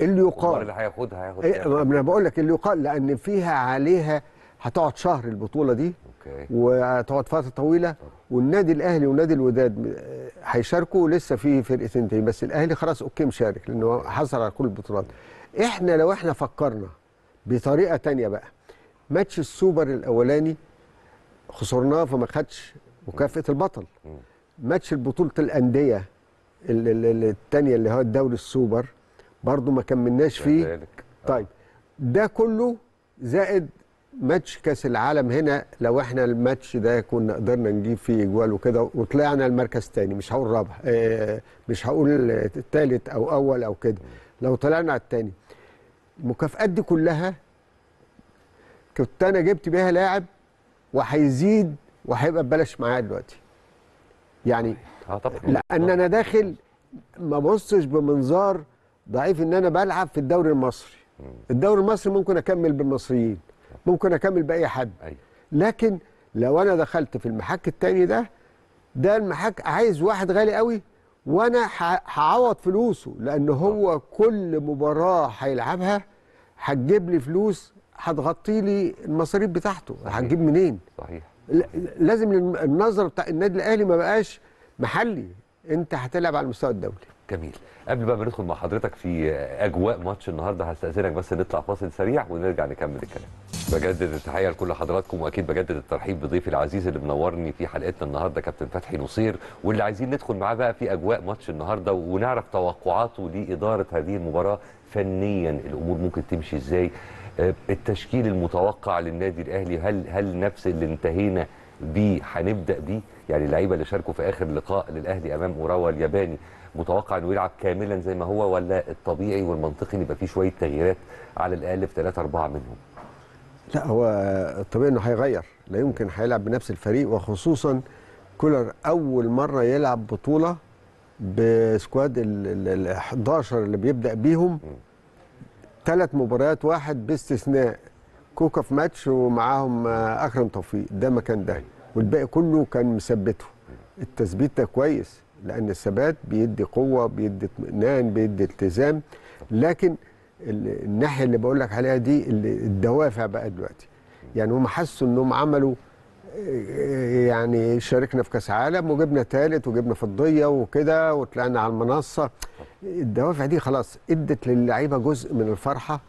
اللي يقال اللي هياخدها هياخد إيه أنا بقول لك اللي يقال لأن فيها عليها هتقعد شهر البطولة دي. أوكي. وهتقعد فترة طويلة والنادي الأهلي ونادي الوداد آه، هيشاركوا لسه في فرقتين تاني. بس الأهلي خلاص أوكي مشارك لأنه حصل على كل البطولات. إحنا لو إحنا فكرنا بطريقة تانية بقى ماتش السوبر الأولاني خسرناه فما خدش مكافأة البطل. ماتش بطوله الأندية ال- ال- ال- التانية اللي هو الدوري السوبر برضو ما كملناش فيه. طيب ده كله زائد ماتش كاس العالم هنا لو إحنا الماتش ده كنا قدرنا نجيب فيه اجوال وكده وطلعنا المركز تاني مش هقول رابع آه مش هقول التالت أو اول أو كده لو طلعنا على التاني. المكافآت دي كلها كنت أنا جبت بيها لاعب وهيزيد وهيبقى ببلاش معايا دلوقتي. يعني آه طبعا لأن أنا داخل ما بصش بمنظار ضعيف إن أنا بلعب في الدوري المصري. الدوري المصري ممكن أكمل بالمصريين. ممكن أكمل بأي حد. أيوة. لكن لو أنا دخلت في المحك التاني ده ده المحك عايز واحد غالي قوي وأنا هعوض فلوسه لأن هو كل مباراة هيلعبها هتجيب لي فلوس هتغطي لي المصاريف بتاعته هتجيب منين؟ صحيح. لازم النظر بتاع النادي الأهلي ما بقاش محلي. أنت هتلعب على المستوى الدولي. جميل. قبل بقى ما ندخل مع حضرتك في أجواء ماتش النهارده هستأذنك بس نطلع فاصل سريع ونرجع نكمل الكلام. بجدد التحية لكل حضراتكم وأكيد بجدد الترحيب بضيفي العزيز اللي منورني في حلقتنا النهارده كابتن فتحي نصير. واللي عايزين ندخل معاه بقى في أجواء ماتش النهارده ونعرف توقعاته لإدارة هذه المباراة فنيا الأمور ممكن تمشي إزاي. آه، التشكيل المتوقع للنادي الأهلي هل هل نفس اللي انتهينا بيه هنبدأ بيه؟ يعني اللعيبة اللي شاركوا في آخر لقاء للأهلي أمام اوراوا الياباني متوقع إنه يلعب كاملا زي ما هو ولا الطبيعي والمنطقي إن يبقى فيه شوية تغييرات على الأقل في ثلاثة أربعة منهم؟ لا هو الطبيعي إنه هيغير. لا يمكن هيلعب بنفس الفريق وخصوصا كولر أول مرة يلعب بطولة بسكواد ال ال- ال 11 اللي بيبدأ بيهم. ثلاث مباريات واحد باستثناء. كوكا في ماتش ومعاهم آه، أكرم توفيق. ده مكان ده. والباقي كله كان مثبته. التثبيت ده كويس. لأن الثبات بيدي قوة بيدي اطمئنان بيدي التزام. لكن ال- الناحية اللي بقول لك عليها دي الدوافع بقى دلوقتي. يعني هم حسوا إنهم عملوا آه، يعني شاركنا في كأس عالم وجبنا ثالث وجبنا فضية وكده وطلعنا على المنصة. الدوافع دي خلاص إدت للعيبة جزء من الفرحة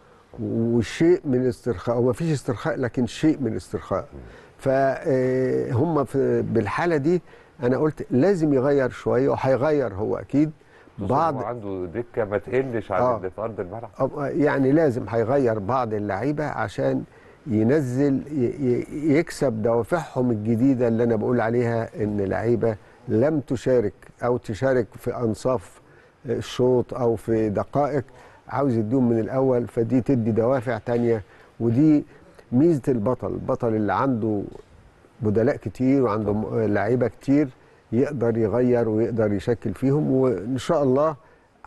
وشيء من الاسترخاء. هو مفيش استرخاء لكن شيء من الاسترخاء. فهم بالحالة دي أنا قلت لازم يغير شوية وهيغير هو أكيد بعض بعض عنده دكة ما تقلش عن آه. اللي في أرض الملعب يعني لازم هيغير بعض اللعيبة عشان ينزل يكسب دوافعهم الجديدة اللي أنا بقول عليها إن لعيبة لم تشارك أو تشارك في أنصاف الشوط أو في دقائق عاوز يديهم من الأول فدي تدي دوافع تانية ودي ميزة البطل البطل اللي عنده بدلاء كتير وعنده لعيبة كتير يقدر يغير ويقدر يشكل فيهم وإن شاء الله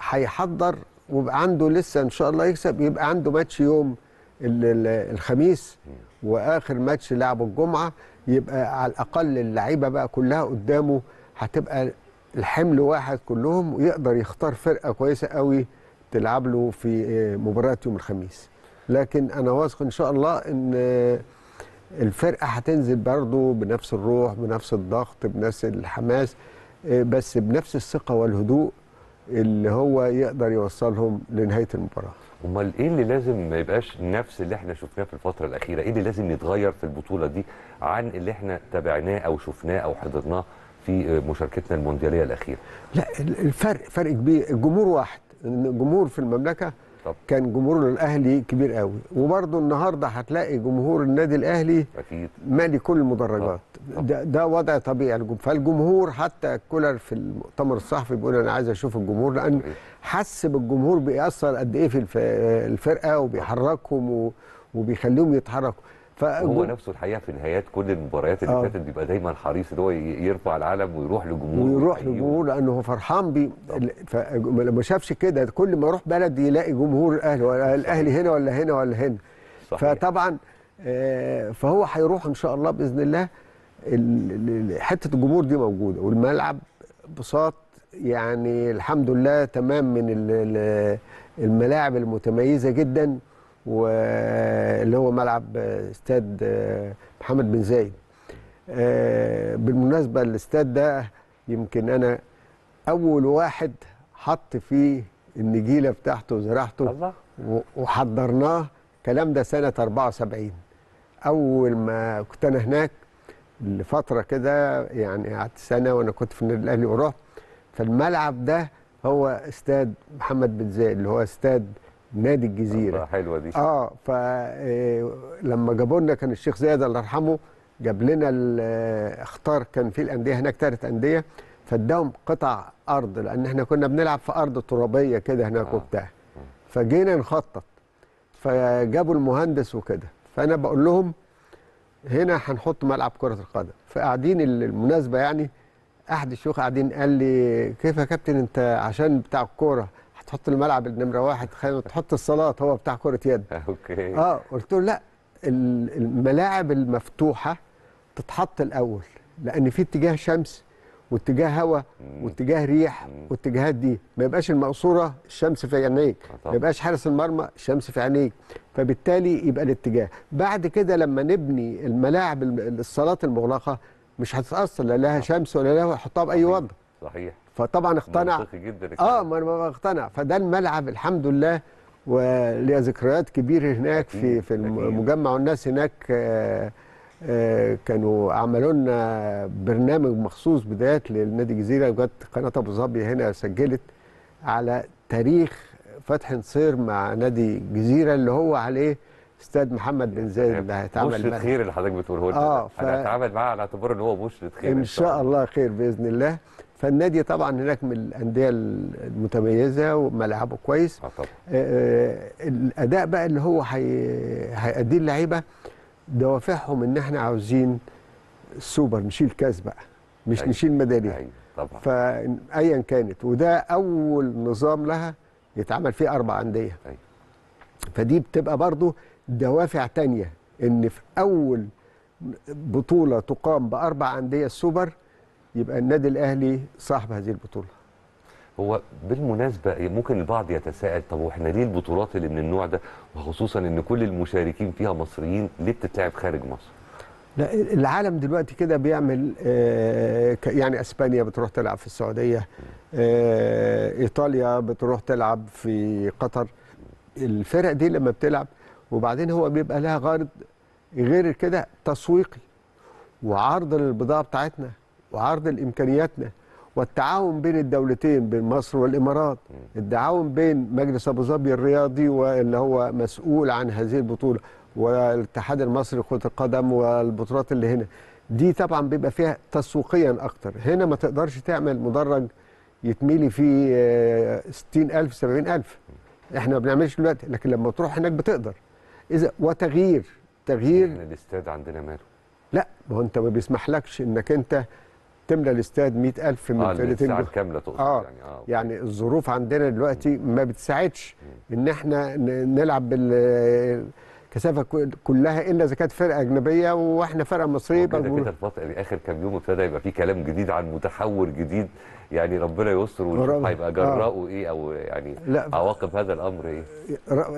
هيحضر ويبقى عنده لسه إن شاء الله يكسب يبقى عنده ماتش يوم ال- ال- الخميس وآخر ماتش لعبه الجمعة يبقى على الأقل اللعيبة بقى كلها قدامه هتبقى الحمل واحد كلهم ويقدر يختار فرقة كويسة قوي تلعب له في آه، مباراة يوم الخميس. لكن أنا واثق إن شاء الله إن الفرقة هتنزل برضه بنفس الروح بنفس الضغط بنفس الحماس آه، بس بنفس الثقة والهدوء اللي هو يقدر يوصلهم لنهاية المباراة. أمال إيه اللي لازم ما يبقاش نفس اللي إحنا شفناه في الفترة الأخيرة؟ إيه اللي لازم يتغير في البطولة دي عن اللي إحنا تابعناه أو شفناه أو حضرناه في مشاركتنا المونديالية الأخيرة؟ لا ال- الفرق فرق كبير الجمهور واحد الجمهور في المملكة طب. كان جمهور الأهلي كبير قوي. وبرضه النهارده هتلاقي جمهور النادي الأهلي أكيد. مالي كل المدرجات. ده, ده وضع طبيعي الجم- فالجمهور حتى كولر في المؤتمر الصحفي بيقول أنا عايز أشوف الجمهور لأن حس بالجمهور بيأثر قد إيه في الف- الفرقة وبيحركهم وبيخليهم يتحركوا. فالجم- نفسه الحقيقة في نهايات كل المباريات اللي آه. فاتت بيبقى دايما حريص إن هو يرفع العلم ويروح لجمهور ويروح. لجمهور لأنه هو فرحان بيه. فلما شافش كده. كل ما يروح بلد يلاقي جمهور الأهلي ولا الأهلي هنا ولا هنا ولا هنا. صحيح. فطبعا آه، فهو هيروح إن شاء الله بإذن الله. ال- ال- حتة الجمهور دي موجودة. والملعب بساط. يعني الحمد لله تمام من ال- ال- الملاعب المتميزة جدا. واللي هو ملعب آه، استاد آه، محمد بن زايد. آه، بالمناسبة الاستاد ده يمكن أنا أول واحد حط فيه النجيلة بتاعته وزرعته الله. وحضرناه. الكلام ده سنة 74 أول ما كنت أنا هناك لفترة كده يعني قعدت سنة وأنا كنت في النادي الأهلي ورحت فالملعب ده هو استاد محمد بن زايد اللي هو استاد نادي الجزيرة. حلوة دي. آه فلما جابوا لنا كان الشيخ زايد الله يرحمه جاب لنا ال- اختار كان في الأندية هناك ثلاث أندية فاداهم قطع أرض لأن إحنا كنا بنلعب في أرض ترابية كده هناك وبتاع. فجينا نخطط. فجابوا المهندس وكده. فأنا بقول لهم هنا هنحط ملعب كرة القدم. فقاعدين المناسبة يعني أحد الشيوخ قاعدين قال لي كيف يا كابتن؟ أنت عشان بتاع الكورة هتحط الملعب النمرة واحد خلينا تحط الصلاة هو بتاع كرة يد. أوكي. آه قلت له لا ال- الملاعب المفتوحة تتحط الأول لأن في اتجاه شمس واتجاه هواء واتجاه ريح واتجاهات دي. ما يبقاش المقصورة الشمس في عينيك ما يبقاش حارس المرمى الشمس في عينيك. فبالتالي يبقى الاتجاه. بعد كده لما نبني الملاعب الم- الصالات المغلقة مش هتتأثر لا لها شمس ولا لها حطها بأي وضع. صحيح. فطبعا اقتنع. منطقي جدا آه ما أنا اقتنع. فده الملعب الحمد لله وليا ذكريات كبيرة هناك في في المجمع والناس هناك آه آه كانوا عملوا لنا برنامج مخصوص بدايات للنادي الجزيرة. وجت قناة أبو ظبي هنا سجلت على تاريخ فتح نصير مع نادي الجزيرة اللي هو عليه استاد محمد بن زايد اللي هيتعمل بشرة. خير اللي حضرتك بتقوله لنا. ده. ف- أنا هتعامل معاه على اعتبار إن هو بشرة خير. إن شاء الله خير بإذن الله. فالنادي طبعا هناك من الأندية المتميزة وملعبه كويس. آه طبعا. آه، الأداء بقى اللي هو هي- هيأديه اللعيبة دوافعهم إن إحنا عاوزين السوبر نشيل كاس بقى مش أيوة. نشيل ميدالية. أيوة طبعا. فايا كانت. وده أول نظام لها يتعمل فيه أربع أندية. أيوة. فدي بتبقى برضو دوافع تانية إن في أول بطولة تقام بأربع أندية السوبر يبقى النادي الأهلي صاحب هذه البطولة. هو بالمناسبة ممكن البعض يتساءل طب وإحنا ليه البطولات اللي من النوع ده؟ وخصوصا إن كل المشاركين فيها مصريين ليه بتتلعب خارج مصر؟ لا العالم دلوقتي كده بيعمل آه، يعني إسبانيا بتروح تلعب في السعودية آه، إيطاليا بتروح تلعب في قطر. الفرق دي لما بتلعب وبعدين هو بيبقى لها غرض غير كده تسويقي وعرض للبضاعة بتاعتنا. وعرض لإمكانياتنا والتعاون بين الدولتين بين مصر والإمارات. التعاون بين مجلس أبو ظبي الرياضي واللي هو مسؤول عن هذه البطولة والاتحاد المصري لكرة القدم والبطولات اللي هنا. دي طبعا بيبقى فيها تسويقيا أكتر. هنا ما تقدرش تعمل مدرج يتميلي فيه آه، 60000 70000 إحنا ما بنعملش دلوقتي لكن لما تروح هناك بتقدر. إذا وتغيير تغيير إحنا الاستاد عندنا ماله؟ لا ما هو أنت ما بيسمحلكش إنك أنت تملى الاستاد 100000 من آه فرقتين الساعة دول. الكاملة تقصد آه يعني آه يعني الظروف عندنا دلوقتي ما بتساعدش إن إحنا نلعب بالكثافه كل- كلها إلا إذا كانت فرقة أجنبية وإحنا فرقة مصرية. كده كده الفترة دي آخر كام يوم ابتدى يبقى في كلام جديد عن متحور جديد. يعني ربنا يستر ونشوف هيبقى جراؤه إيه أو يعني لا. عواقب هذا الأمر إيه.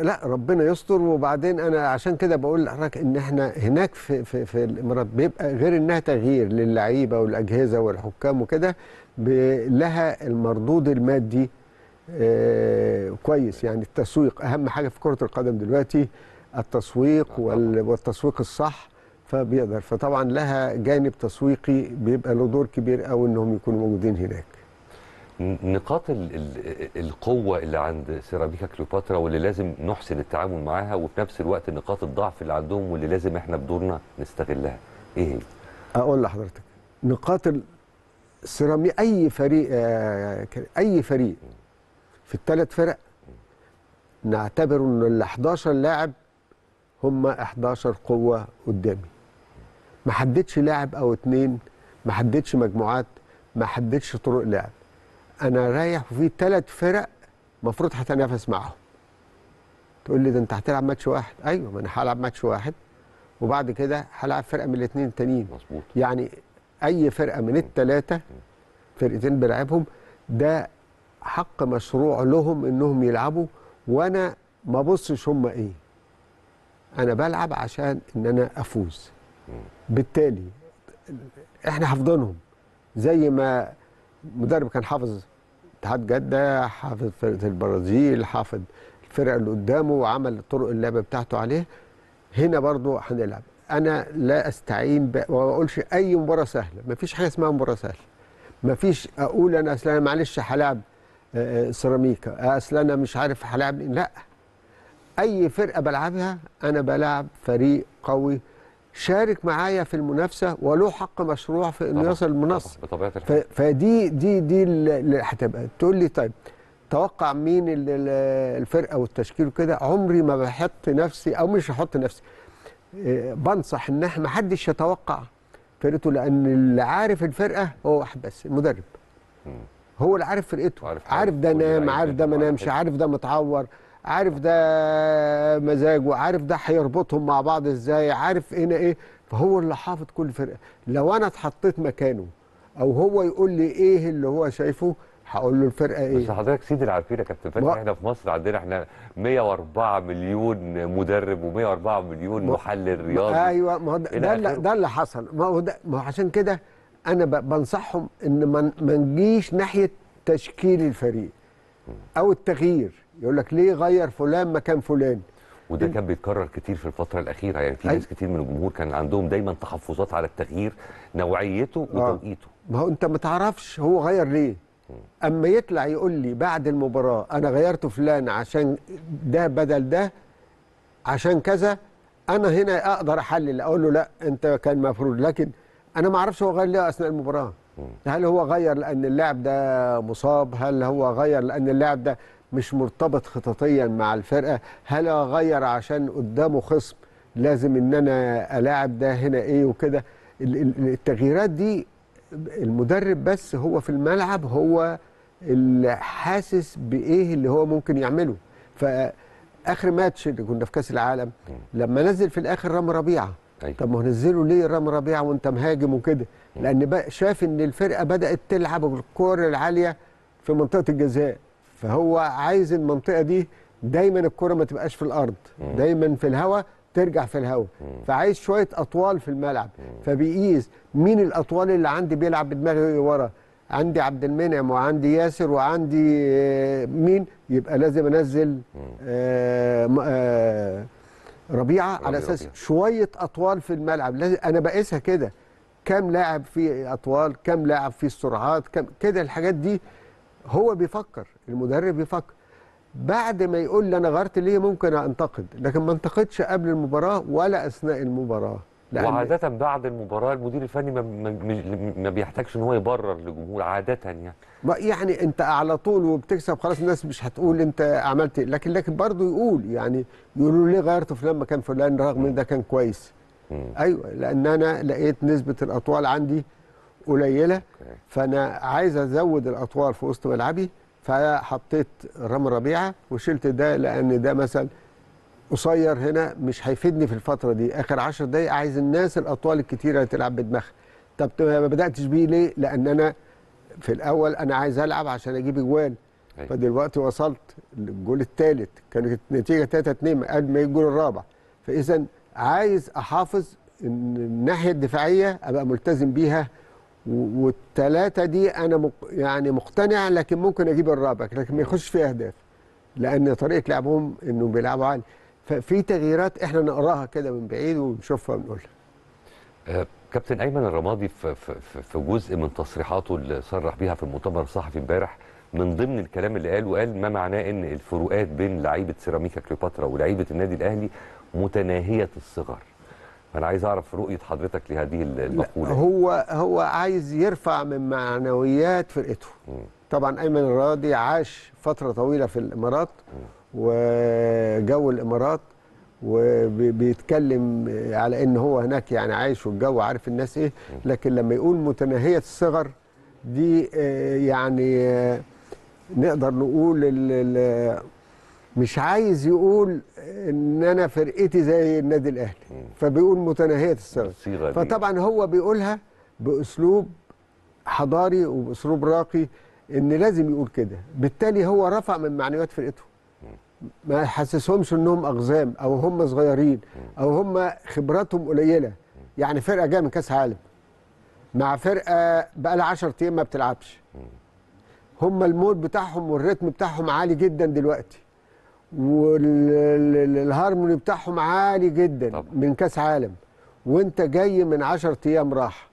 لا ربنا يستر. وبعدين أنا عشان كده بقول لحضرتك إن إحنا هناك في في في الامارات بيبقى غير إنها تغيير للعيبة والأجهزة والحكام وكده لها المردود المادي آه كويس. يعني التسويق أهم حاجة في كرة القدم دلوقتي التسويق وال- والتسويق الصح فبيقدر. فطبعا لها جانب تسويقي بيبقى له دور كبير قوي إنهم يكونوا موجودين هناك. نقاط ال ال القوة اللي عند سيراميكا كليوباترا واللي لازم نحسن التعامل معاها وفي نفس الوقت نقاط الضعف اللي عندهم واللي لازم إحنا بدورنا نستغلها. إيه هي؟ أقول لحضرتك نقاط السيرامي أي فريق آه، أي فريق في الثلاث فرق نعتبر إن ال 11 لاعب هم 11 قوة قدامي. ما حددش لاعب أو اتنين ما حددش مجموعات ما حددش طرق لعب. أنا رايح وفي ثلاث فرق المفروض هتنافس معاهم. تقول لي ده أنت هتلعب ماتش واحد. أيوه ما أنا هلعب ماتش واحد وبعد كده هلعب فرقة من الاثنين التانيين. مظبوط. يعني أي فرقة من الثلاثه فرقتين بلعبهم ده حق مشروع لهم إنهم يلعبوا وأنا ما ابصش هم إيه. أنا بلعب عشان إن أنا أفوز. بالتالي إحنا حافظينهم زي ما مدرب كان حافظ اتحاد جدة حافظ فرقة البرازيل حافظ الفرقة اللي قدامه وعمل طرق اللعب بتاعته عليه. هنا برضو هنلعب. أنا لا أستعين ب... وما بقولش أي مباراة سهلة. ما فيش حاجة اسمها مباراة سهلة. ما فيش أقول أنا أصل أنا معلش هلاعب آه، آه، سيراميكا. أصل أنا مش عارف هلاعب مين. لا. أي فرقة بلعبها أنا بلعب فريق قوي شارك معايا في المنافسة وله حق مشروع في إنه يوصل المنصة. بطبيعة ف... الحال. فدي دي دي اللي هتبقى تقول لي طيب توقع مين ال- ال- الفرقة والتشكيل وكده؟ عمري ما بحط نفسي أو مش هحط نفسي. إيه، بنصح إن إحنا ما حدش يتوقع فرقته لأن اللي عارف الفرقة هو واحد بس المدرب. هو اللي عارف فرقته. عارف, عارف ده نام عارف ده ما نامش عارف ده متعور. عارف ده مزاجه عارف ده هيربطهم مع بعض إزاي عارف هنا إيه. فهو اللي حافظ كل فرقة. لو أنا اتحطيت مكانه أو هو يقول لي إيه اللي هو شايفه هقول له الفرقة إيه. بس حضرتك سيد العارفين يا كابتن فتحي إحنا في مصر عندنا إحنا 104 مليون مدرب و104 مليون محلل رياضي. أيوه ما ده, اللي. ده اللي حصل. ما هو ده ما هو عشان كده أنا بنصحهم إن ما نجيش ناحية تشكيل الفريق أو التغيير. يقول لك ليه غير فلان مكان فلان؟ وده كان بيتكرر كتير في الفترة الأخيرة يعني في ناس كتير من الجمهور كان عندهم دايما تحفظات على التغيير نوعيته وتوقيته. ما هو أنت ما تعرفش هو غير ليه. أما يطلع يقول لي بعد المباراة أنا غيرت فلان عشان ده بدل ده عشان كذا أنا هنا أقدر أحلل أقول له لأ أنت كان مفروض. لكن أنا ما أعرفش هو غير ليه أثناء المباراة. هل هو غير لأن اللاعب ده مصاب؟ هل هو غير لأن اللاعب ده مش مرتبط خططيا مع الفرقة هل هو غير عشان قدامه خصم؟ لازم إن أنا ألاعب ده هنا إيه وكده. ال- ال- التغييرات دي المدرب بس هو في الملعب هو اللي حاسس بإيه اللي هو ممكن يعمله. فآخر ماتش اللي كنا في كأس العالم لما نزل في الآخر رامي ربيعة. طب ما هو نزله ليه رامي ربيعة وأنت مهاجم وكده؟ لأن بقى شاف إن الفرقة بدأت تلعب الكور العالية في منطقة الجزاء. فهو عايز المنطقة دي دايما الكرة ما تبقاش في الأرض دايما في الهواء ترجع في الهواء فعايز شوية أطوال في الملعب. فبيقيس مين الأطوال اللي عندي بيلعب بدماغي ورا. عندي عبد المنعم وعندي ياسر وعندي آه، مين؟ يبقى لازم أنزل آه، آه، ربيعة على أساس. شوية أطوال في الملعب. لازم أنا بقيسها كده. كم لاعب فيه أطوال كم لاعب فيه السرعات كم كده. الحاجات دي هو بيفكر. المدرب بيفكر بعد ما يقول لي أنا غيرت ليه ممكن أنتقد لكن ما انتقدش قبل المباراة ولا أثناء المباراة. لأن- وعادة بعد المباراة المدير الفني ما, ما, ما بيحتاجش إن هو يبرر للجمهور عادة يعني. ما يعني أنت على طول وبتكسب خلاص الناس مش هتقول أنت عملت إيه. لكن لكن برضه يقول يعني يقولوا ليه غيرت فلان مكان فلان رغم إن ده كان كويس. أيوه لأن أنا لقيت نسبة الأطوال عندي قليلة. فأنا عايز أزود الأطوال في وسط ملعبي. فحطيت رامي ربيعه وشلت ده لأن ده مثلا قصير هنا مش هيفيدني في الفترة دي. آخر 10 دقايق عايز الناس الأطوال الكتيرة اللي تلعب بدماغها. طب ما بدأتش بيه ليه؟ لأن أنا في الأول أنا عايز ألعب عشان أجيب أجوال. فدلوقتي وصلت للجول الثالث كانت النتيجة 3 2 قبل ما يجي الجول الرابع. فاذا عايز أحافظ إن الناحية الدفاعية أبقى ملتزم بيها والثلاثه دي أنا مق يعني مقتنع لكن ممكن أجيب الرابع لكن ما يخش فيه أهداف لأن طريقة لعبهم انه بيلعبوا عالي ففي تغييرات إحنا نقراها كده من بعيد ونشوفها ونقولها. آه، كابتن أيمن الرمادي في, في, في- في جزء من تصريحاته اللي صرح بيها في المؤتمر الصحفي امبارح من ضمن الكلام اللي قاله قال ما معناه إن الفروقات بين لعيبة سيراميكا كليوباترا ولعيبة النادي الأهلي متناهية الصغر. فأنا عايز أعرف رؤية حضرتك لهذه المقولة. هو هو عايز يرفع من معنويات فرقته. طبعا أيمن الراضي عاش فترة طويلة في الإمارات وجو الإمارات وبيتكلم على إن هو هناك يعني عايش والجو عارف الناس إيه. لكن لما يقول متناهية الصغر دي آه، يعني آه، نقدر نقول مش عايز يقول إن أنا فرقتي زي النادي الأهلي. فبيقول متناهية الصغر. فطبعا هو بيقولها بأسلوب حضاري وبأسلوب راقي إن لازم يقول كده. بالتالي هو رفع من معنويات فرقته. ما يحسسهمش إنهم أقزام أو هم صغيرين أو هم خبراتهم قليلة. يعني فرقة جاية من كأس عالم. مع فرقة بقى لها 10 أيام ما بتلعبش. هم ال mood بتاعهم وال rhythm بتاعهم عالي جدا دلوقتي. والهارموني بتاعهم عالي جدا من كأس عالم. وانت جاي من 10 أيام راحه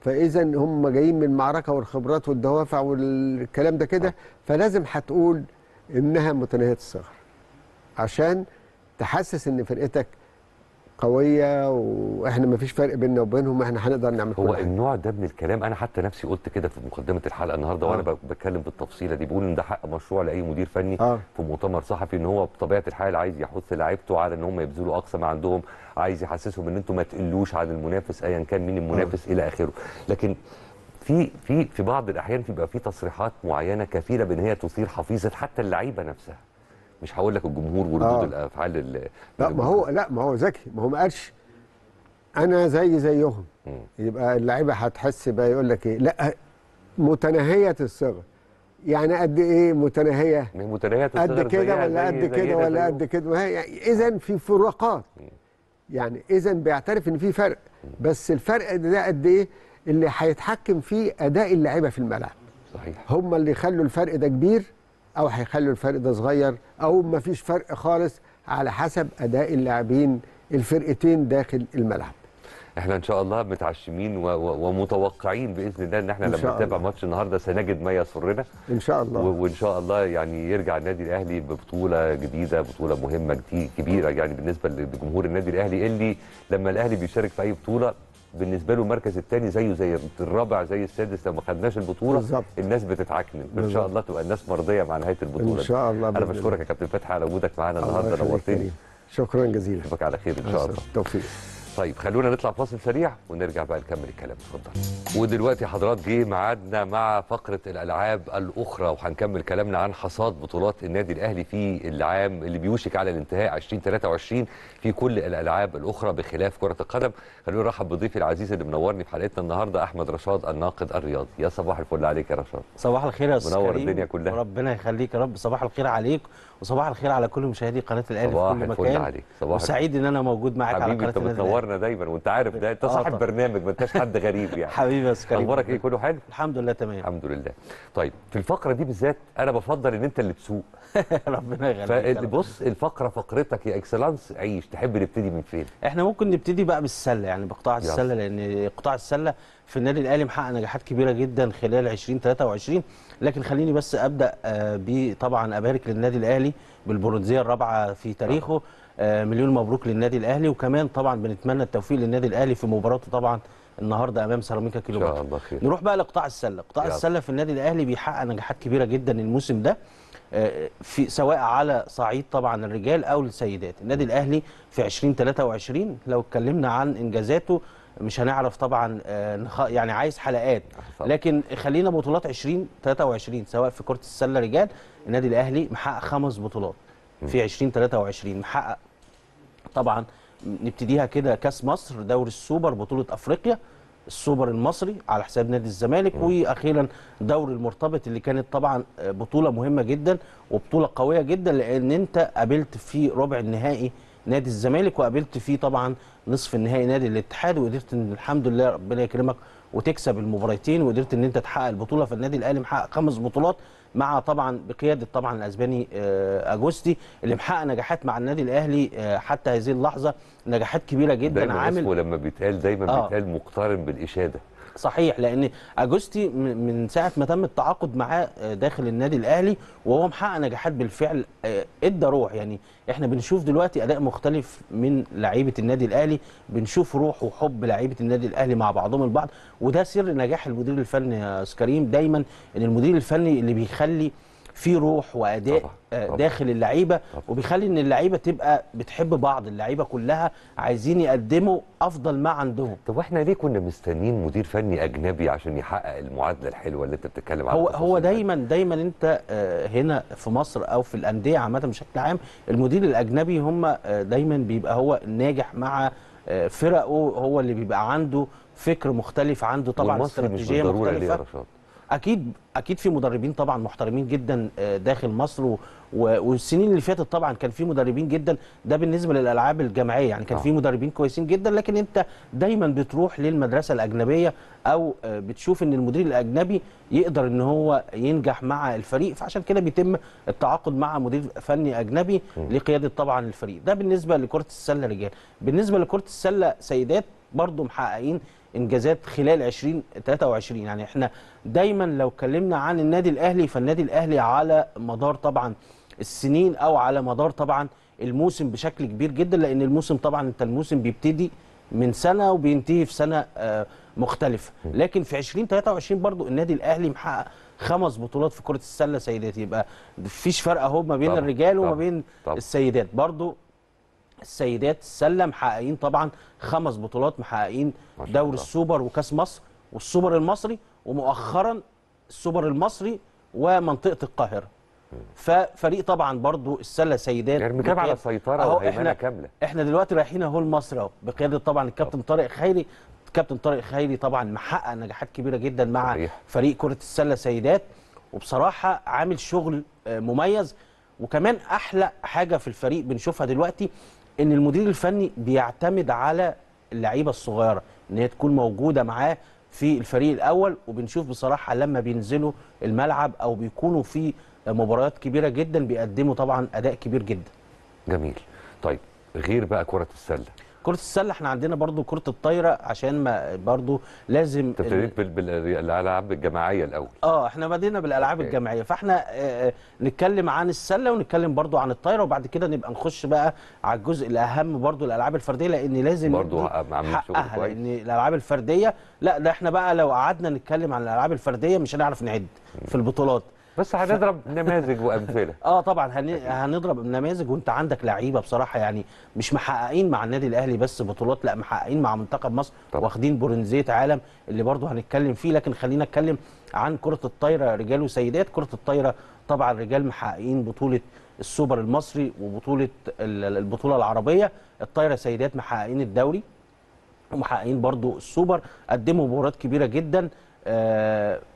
فاذا هم جايين من المعركة والخبرات والدوافع والكلام ده كده فلازم هتقول إنها متناهية الصغر. عشان تحسس إن فرقتك قوية وإحنا ما فيش فرق بيننا وبينهم إحنا هنقدر نعمل هو النوع ده من الكلام أنا حتى نفسي قلت كده في مقدمة الحلقة النهارده وأنا ب- بتكلم بالتفصيلة دي بقول إن ده حق مشروع لأي مدير فني آه. في مؤتمر صحفي إن هو بطبيعة الحال عايز يحث لعيبته على إن هم يبذلوا أقصى ما عندهم عايز يحسسهم إن أنتم ما تقلوش عن المنافس ايا كان مين المنافس إلى آخره. لكن في في في بعض الأحيان بيبقى في تصريحات معينة كفيله بإن هي تثير حفيظة حتى اللعيبة نفسها. مش هقول لك الجمهور وردود آه. الأفعال ال- لا ما هو لا ما هو ذكي ما هو ما قالش. أنا زي زيهم. يبقى اللعيبة هتحس بقى يقول لك إيه؟ لا متناهية الصغر. يعني قد إيه متناهية؟ متناهية الصغر قد كده ولا قد كده ولا. قد كده؟ اذا في فروقات. يعني اذا بيعترف إن في فرق. بس الفرق ده قد إيه؟ اللي هيتحكم فيه أداء اللعيبة في الملعب. صحيح. هم اللي يخلوا الفرق ده كبير. أو هيخلوا الفرق ده صغير أو ما فيش فرق خالص على حسب أداء اللاعبين الفرقتين داخل الملعب. إحنا إن شاء الله متعشمين و- و- ومتوقعين بإذن الله إن إحنا إن لما نتابع. ماتش النهارده سنجد ما يسرنا. إن شاء الله. وإن شاء الله يعني يرجع النادي الأهلي ببطولة جديدة بطولة مهمة كبيرة يعني بالنسبة لجمهور النادي الأهلي اللي لما الأهلي بيشارك في أي بطولة بالنسبة له المركز الثاني زيه زي الرابع زي السادس لو ما خدناش البطولة بالظبط. الناس بتتعكنن بالظبط. شاء الله تبقى الناس مرضية مع نهاية البطولة إن شاء الله أنا بشكرك يا. كابتن فتحي على وجودك معانا النهارده نورتني. شكرا جزيلا أشوفك على خير إن شاء الله توفيق طيب خلونا نطلع فاصل سريع ونرجع بقى نكمل الكلام. اتفضل. ودلوقتي حضرات جه ميعادنا مع فقرة الألعاب الأخرى وهنكمل كلامنا عن حصاد بطولات النادي الأهلي في العام اللي بيوشك على الانتهاء 2023 في كل الألعاب الأخرى بخلاف كرة القدم. خلونا نرحب بضيفي العزيز اللي منورني في حلقتنا النهارده أحمد رشاد الناقد الرياضي. يا صباح الفل عليك يا رشاد. صباح الخير يا أستاذ منور. الدنيا كلها. ربنا يخليك يا رب. صباح الخير عليك. وصباح الخير على كل مشاهدي قناة الأهلي في كل مكان عليك. صباح وسعيد إن أنا موجود معاك على حبيبي قناة الأهلي. بتنورنا دايما وأنت عارف ده أنت آه صاحب طبعا. برنامج ما أنتش حد غريب يعني حبيبي يا كريم أخبارك إيه كله حلو الحمد لله تمام الحمد لله طيب في الفقرة دي بالذات أنا بفضل إن أنت اللي تسوق ربنا يخليك رب. فبص الفقرة فقرتك يا إكسلانس عيش تحب نبتدي من فين إحنا ممكن نبتدي بقى بالسلة يعني بقطاع. السلة لأن قطاع السلة في النادي الأهلي محقق نجاحات كبيرة جدا خلال 2023 لكن خليني بس أبدأ آه، ب طبعا أبارك للنادي الأهلي بالبرونزيه الرابعة في تاريخه. آه، مليون مبروك للنادي الأهلي. وكمان طبعا بنتمنى التوفيق للنادي الأهلي في مباراته طبعا النهارده أمام سيراميكا كيلوباترا شاء الله خير. نروح بقى لقطاع السلة. قطاع. السلة في النادي الأهلي بيحقق نجاحات كبيرة جدا الموسم ده آه، في سواء على صعيد طبعا الرجال أو السيدات. النادي الأهلي في 2023 لو اتكلمنا عن إنجازاته مش هنعرف طبعا آه، يعني عايز حلقات. لكن خلينا بطولات 2023 سواء في كرة السلة رجال النادي الأهلي محقق خمس بطولات. في 2023 محقق. طبعا نبتديها كده كأس مصر دوري السوبر بطولة أفريقيا السوبر المصري على حساب نادي الزمالك وأخيرا دوري المرتبط اللي كانت طبعا بطولة مهمة جدا وبطولة قوية جدا لأن أنت قابلت في ربع النهائي نادي الزمالك وقابلت فيه طبعا نصف النهائي نادي الاتحاد وقدرت إن الحمد لله ربنا يكرمك وتكسب المباراتين وقدرت إن أنت تحقق البطولة فالنادي الأهلي محقق خمس بطولات مع طبعا بقيادة طبعا الأسباني آه، اجوستي اللي محقق نجاحات مع النادي الأهلي آه، حتى هذه اللحظة نجاحات كبيرة جدا دايما عامل اسمه لما بيتقال دايما آه. بيتقال مقترن بالإشادة صحيح لأن أجوستي من ساعة ما تم التعاقد معاه آه، داخل النادي الأهلي وهو محقق نجاحات بالفعل آه، إدى روح. يعني إحنا بنشوف دلوقتي أداء مختلف من لعيبة النادي الأهلي بنشوف روح وحب لعيبة النادي الأهلي مع بعضهم البعض. وده سر نجاح المدير الفني يا كريم دايما إن المدير الفني اللي بيخلي في روح وأداء آه، طبعاً. داخل اللعيبة وبيخلي إن اللعيبة تبقى بتحب بعض اللعيبة كلها عايزين يقدموا أفضل ما عندهم. طب وإحنا ليه كنا مستنيين مدير فني أجنبي عشان يحقق المعادلة الحلوة اللي أنت بتتكلم عنها؟ هو هو دايما دايما أنت آه، هنا في مصر أو في الأندية عامة بشكل عام المدير الأجنبي هم آه، دايما بيبقى هو الناجح مع فرقه هو اللي بيبقى عنده فكر مختلف عنده طبعا استراتيجية مختلفة. أكيد أكيد في مدربين طبعا محترمين جدا آه، داخل مصر والسنين اللي فاتت طبعا كان في مدربين جدا. ده بالنسبة للألعاب الجماعية يعني كان آه. في مدربين كويسين جدا لكن أنت دايما بتروح للمدرسة الأجنبية أو آه، بتشوف إن المدير الأجنبي يقدر إن هو ينجح مع الفريق. فعشان كده بيتم التعاقد مع مدير فني أجنبي لقيادة طبعا الفريق. ده بالنسبة لكرة السلة رجال. بالنسبة لكرة السلة سيدات برضو محققين انجازات خلال 2023 يعني إحنا دايما لو اتكلمنا عن النادي الأهلي فالنادي الأهلي على مدار طبعا السنين أو على مدار طبعا الموسم بشكل كبير جدا لأن الموسم طبعا أنت الموسم بيبتدي من سنة وبينتهي في سنة آه، مختلفه لكن في 2023 برضو النادي الأهلي محقق خمس بطولات في كرة السلة سيدات. يبقى مفيش فرق أهو ما بين طبعاً، الرجال وما بين طبعاً. السيدات. برضو السيدات السله محققين طبعا خمس بطولات محققين دوري السوبر وكاس مصر والسوبر المصري ومؤخرا السوبر المصري ومنطقة القاهرة. ففريق طبعا برضو السلة سيدات يعني بنتكلم على أهو وهيمنة إحنا كاملة. إحنا دلوقتي رايحين أهو لمصر أهو بقيادة طبعا الكابتن طارق خيري. الكابتن طارق خيري طبعا محقق نجاحات كبيرة جدا مع صحيح. فريق كرة السلة سيدات. وبصراحة عامل شغل آه، مميز. وكمان أحلى حاجة في الفريق بنشوفها دلوقتي إن المدير الفني بيعتمد على اللعيبة الصغيرة إن هي تكون موجودة معاه في الفريق الأول وبنشوف بصراحة لما بينزلوا الملعب أو بيكونوا في مباريات كبيرة جدا بيقدموا طبعا أداء كبير جدا. جميل. طيب غير بقى كرة السلة. كرة السلة إحنا عندنا برضو كرة الطايرة عشان ما برضو لازم انت ابتديت بال- بالألعاب الجماعية الأول آه إحنا بدينا بالألعاب أوكي. الجماعية فاحنا آه، آه، نتكلم عن السلة ونتكلم برضو عن الطايرة وبعد كده نبقى نخش بقى على الجزء الأهم برضو الألعاب الفردية لأن لازم برضو عاملين شغل كويس. لأن الألعاب الفردية لا ده إحنا بقى لو قعدنا نتكلم عن الألعاب الفردية مش هنعرف نعد في البطولات بس هنضرب نماذج وأمثلة. آه طبعا هن... هنضرب نماذج وأنت عندك لعيبة بصراحة يعني مش محققين مع النادي الأهلي بس بطولات لأ محققين مع منتخب مصر طبعا. واخدين برونزية عالم اللي برضو هنتكلم فيه. لكن خلينا نتكلم عن كرة الطايرة رجال وسيدات كرة الطايرة. طبعا رجال محققين بطولة السوبر المصري وبطولة ال- البطولة العربية. الطايرة سيدات محققين الدوري ومحققين برضو السوبر. قدموا مباريات كبيرة جدا.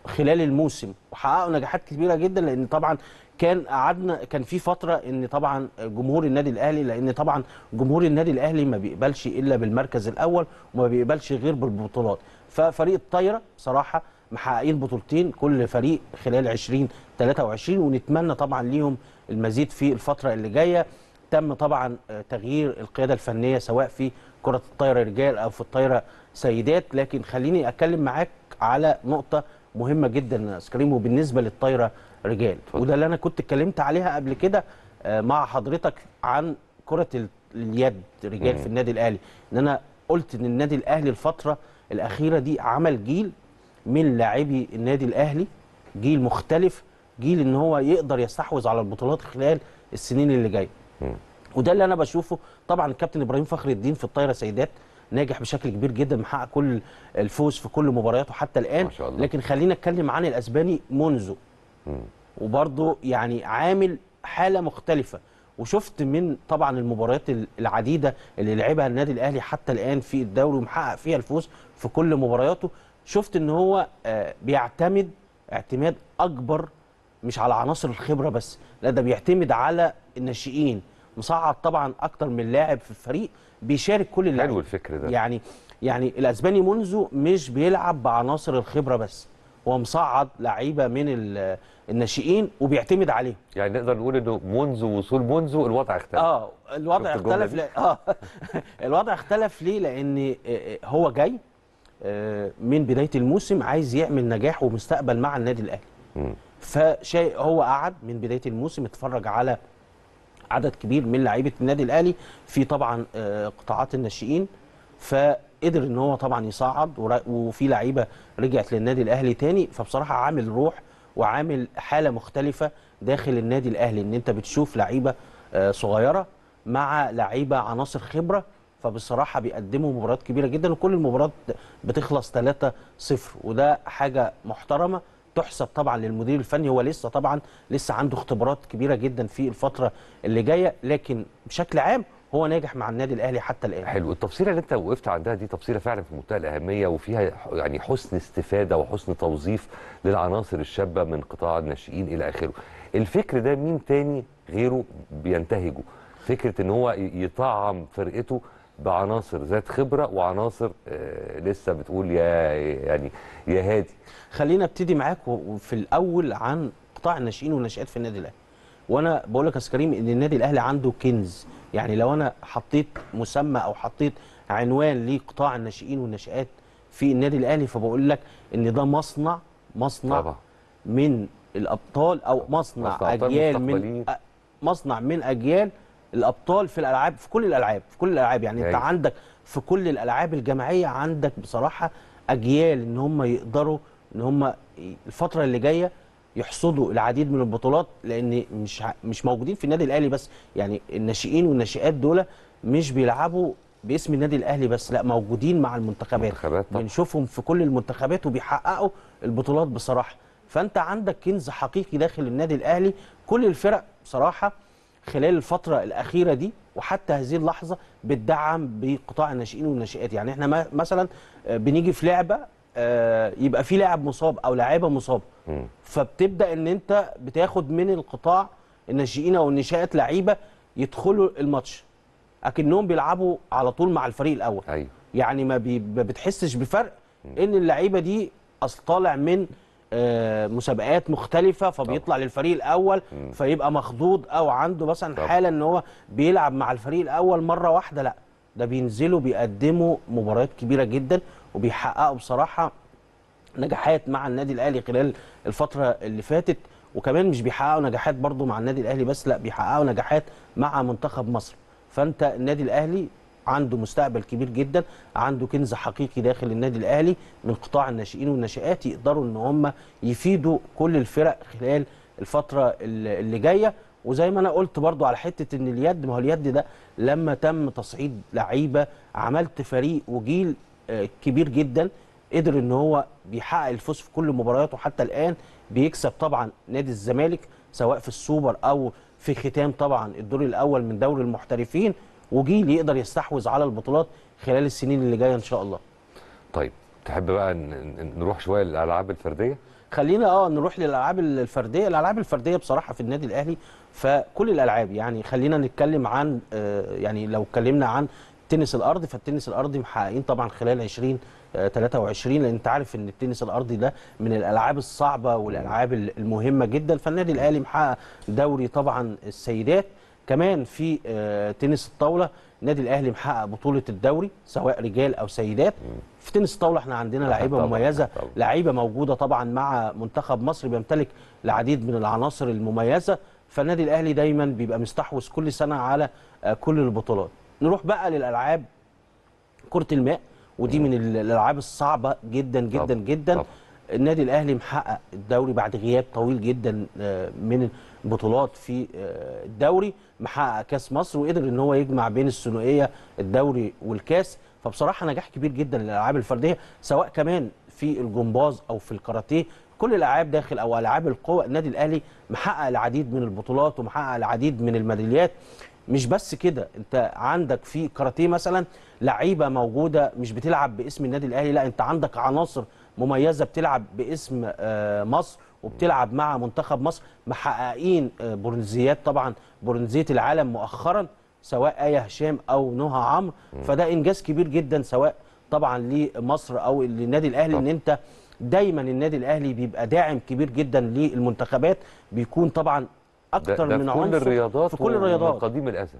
خلال الموسم. وحققوا نجاحات كبيرة جدا لأن طبعا كان قعدنا كان في فترة إن طبعا جمهور النادي الأهلي لأن طبعا جمهور النادي الأهلي ما بيقبلش إلا بالمركز الأول وما بيقبلش غير بالبطولات. ففريق الطايرة بصراحة محققين بطولتين كل فريق خلال 20 23 ونتمنى طبعا ليهم المزيد في الفترة اللي جاية. تم طبعا آه، تغيير القيادة الفنية سواء في كرة الطايرة رجال أو في الطايرة سيدات. لكن خليني أتكلم معاك على نقطة مهمة جدا كريم وبالنسبة للطايرة رجال. وده اللي أنا كنت اتكلمت عليها قبل كده آه، مع حضرتك عن كرة ال- اليد رجال مم. في النادي الأهلي. إن أنا قلت إن النادي الأهلي الفترة الأخيرة دي عمل جيل من لاعبي النادي الأهلي جيل مختلف جيل إن هو يقدر يستحوذ على البطولات خلال السنين اللي جاية. وده اللي أنا بشوفه. طبعا الكابتن إبراهيم فخر الدين في الطايرة سيدات ناجح بشكل كبير جدا محقق كل الفوز في كل مبارياته حتى الآن. ما شاء الله. لكن خلينا نتكلم عن الأسباني منذ وبرضه يعني عامل حالة مختلفة. وشفت من طبعا المباريات العديدة اللي لعبها النادي الأهلي حتى الآن في الدوري ومحقق فيها الفوز في كل مبارياته. شفت إن هو آه، بيعتمد اعتماد أكبر مش على عناصر الخبرة بس لا ده بيعتمد على الناشئين. مصعد طبعا أكتر من لاعب في الفريق بيشارك كل اللاعبين حلو الفكر ده. يعني يعني الأسباني منذ مش بيلعب بعناصر الخبرة بس. هو مصعد لعيبة من ال- الناشئين وبيعتمد عليهم. يعني نقدر نقول إنه منذ وصول منذ الوضع اختلف. آه الوضع اختلف؟ لا آه. الوضع اختلف ليه؟ لأن آه، آه، هو جاي آه، من بداية الموسم عايز يعمل نجاح ومستقبل مع النادي الأهلي. فشيء هو قعد من بداية الموسم اتفرج على عدد كبير من لعيبة النادي الأهلي في طبعا آه، قطاعات الناشئين. فقدر إن هو طبعا يصعد وفي لعيبة رجعت للنادي الأهلي تاني. فبصراحة عامل روح وعامل حالة مختلفة داخل النادي الأهلي إن أنت بتشوف لعيبة آه، صغيرة مع لعيبة عناصر خبرة. فبصراحة بيقدموا مباريات كبيرة جدا وكل المباريات بتخلص 3-0 وده حاجة محترمة. تحسب طبعا للمدير الفني هو لسه طبعا لسه عنده اختبارات كبيرة جدا في الفترة اللي جاية لكن بشكل عام هو ناجح مع النادي الأهلي حتى الآن. حلو. التفصيلة اللي انت وقفت عندها دي تفصيلة فعلا في منتهى الأهمية وفيها يعني حسن استفادة وحسن توظيف للعناصر الشابة من قطاع الناشئين إلى آخره. الفكر ده مين تاني غيره بينتهجه؟ فكرة إن هو يطعم فرقته بعناصر ذات خبرة وعناصر آه لسه بتقول يا يعني يا هادي. خلينا ابتدي معاك وفي الأول عن قطاع الناشئين والناشئات في النادي الأهلي. وأنا بقول لك يا كريم إن النادي الأهلي عنده كنز. يعني لو أنا حطيت مسمى أو حطيت عنوان لقطاع الناشئين والناشئات في النادي الأهلي فبقول لك إن ده مصنع مصنع طبعا. من الأبطال أو مصنع, مصنع أجيال من مصنع من أجيال الأبطال في الألعاب في كل الألعاب في كل الألعاب. يعني أنت أيوة. عندك في كل الألعاب الجماعية عندك بصراحة أجيال إن هم يقدروا إن هم الفترة اللي جاية يحصدوا العديد من البطولات لأن مش مش موجودين في النادي الأهلي بس. يعني الناشئين والناشئات دول مش بيلعبوا باسم النادي الأهلي بس لأ موجودين مع المنتخبات. بنشوفهم في كل المنتخبات وبيحققوا البطولات بصراحة. فأنت عندك كنز حقيقي داخل النادي الأهلي. كل الفرق بصراحة خلال الفترة الأخيرة دي وحتى هذه اللحظة بتدعم بقطاع الناشئين والناشئات. يعني إحنا مثلا آه، بنيجي في لعبة آه، يبقى في لاعب مصاب أو لاعيبه مصابه. فبتبدأ إن أنت بتاخد من القطاع الناشئين أو الناشئات لعيبة يدخلوا الماتش. أكنهم بيلعبوا على طول مع الفريق الأول. أيوه. يعني ما, بي ما بتحسش بفرق إن اللعيبة دي أصل طالع من مسابقات مختلفة فبيطلع للفريق الأول فيبقى مخضوض أو عنده مثلا طبعا. حالة إن هو بيلعب مع الفريق الأول مرة واحدة لأ ده بينزلوا بيقدموا مباريات كبيرة جدا وبيحققوا بصراحة نجاحات مع النادي الأهلي خلال الفترة اللي فاتت. وكمان مش بيحققوا نجاحات برضو مع النادي الأهلي بس لأ بيحققوا نجاحات مع منتخب مصر. فأنت النادي الأهلي عنده مستقبل كبير جدا عنده كنز حقيقي داخل النادي الأهلي من قطاع الناشئين والناشئات يقدروا إن هم يفيدوا كل الفرق خلال الفترة اللي جاية. وزي ما أنا قلت برضو على حتة إن اليد ما هو اليد ده لما تم تصعيد لعيبة عملت فريق وجيل آه، كبير جدا قدر إن هو بيحقق الفوز في كل مبارياته. حتى الآن بيكسب طبعا نادي الزمالك سواء في السوبر أو في ختام طبعا الدور الأول من دوري المحترفين. وجيل يقدر يستحوذ على البطولات خلال السنين اللي جاية إن شاء الله. طيب تحب بقى نروح شوية للألعاب الفردية؟ خلينا آه نروح للألعاب الفردية. الألعاب الفردية بصراحة في النادي الأهلي فكل الألعاب يعني خلينا نتكلم عن آه، يعني لو اتكلمنا عن تنس الأرض فالتنس الارضي محققين طبعا خلال 20 آه، 23 لأن أنت عارف إن التنس الارضي ده من الألعاب الصعبة والألعاب المهمة جدا. فالنادي الأهلي محقق دوري طبعا السيدات. كمان في آه، تنس الطاولة. النادي الأهلي محقق بطولة الدوري سواء رجال أو سيدات. في تنس الطاولة إحنا عندنا لعيبة مميزة. لعيبة موجودة طبعا مع منتخب مصر بيمتلك العديد من العناصر المميزة. فالنادي الأهلي دايما بيبقى مستحوذ كل سنة على آه، كل البطولات. نروح بقى للألعاب كرة الماء ودي من ال- الألعاب الصعبة جدا جدا جدا. النادي الأهلي محقق الدوري بعد غياب طويل جدا آه، من البطولات في آه، الدوري محقق كاس مصر وقدر إن هو يجمع بين الثنائية الدوري والكاس. فبصراحة نجاح كبير جدا للألعاب الفردية سواء كمان في الجمباز أو في الكاراتيه. كل الألعاب داخل أو ألعاب القوى النادي الأهلي محقق العديد من البطولات ومحقق العديد من الميداليات. مش بس كده أنت عندك في كاراتيه مثلا لعيبة موجودة مش بتلعب باسم النادي الأهلي لا أنت عندك عناصر مميزة بتلعب باسم آه، مصر. وبتلعب مع منتخب مصر محققين آه، برونزيات طبعا برونزية العالم مؤخرا سواء آية هشام أو نهى عمرو. فده إنجاز كبير جدا سواء طبعا لمصر أو للنادي الأهلي إن أنت دايما النادي الأهلي بيبقى داعم كبير جدا للمنتخبات بيكون طبعا أكتر ده من في كل عنصر الرياضات في كل الرياضات. قديم الأزل.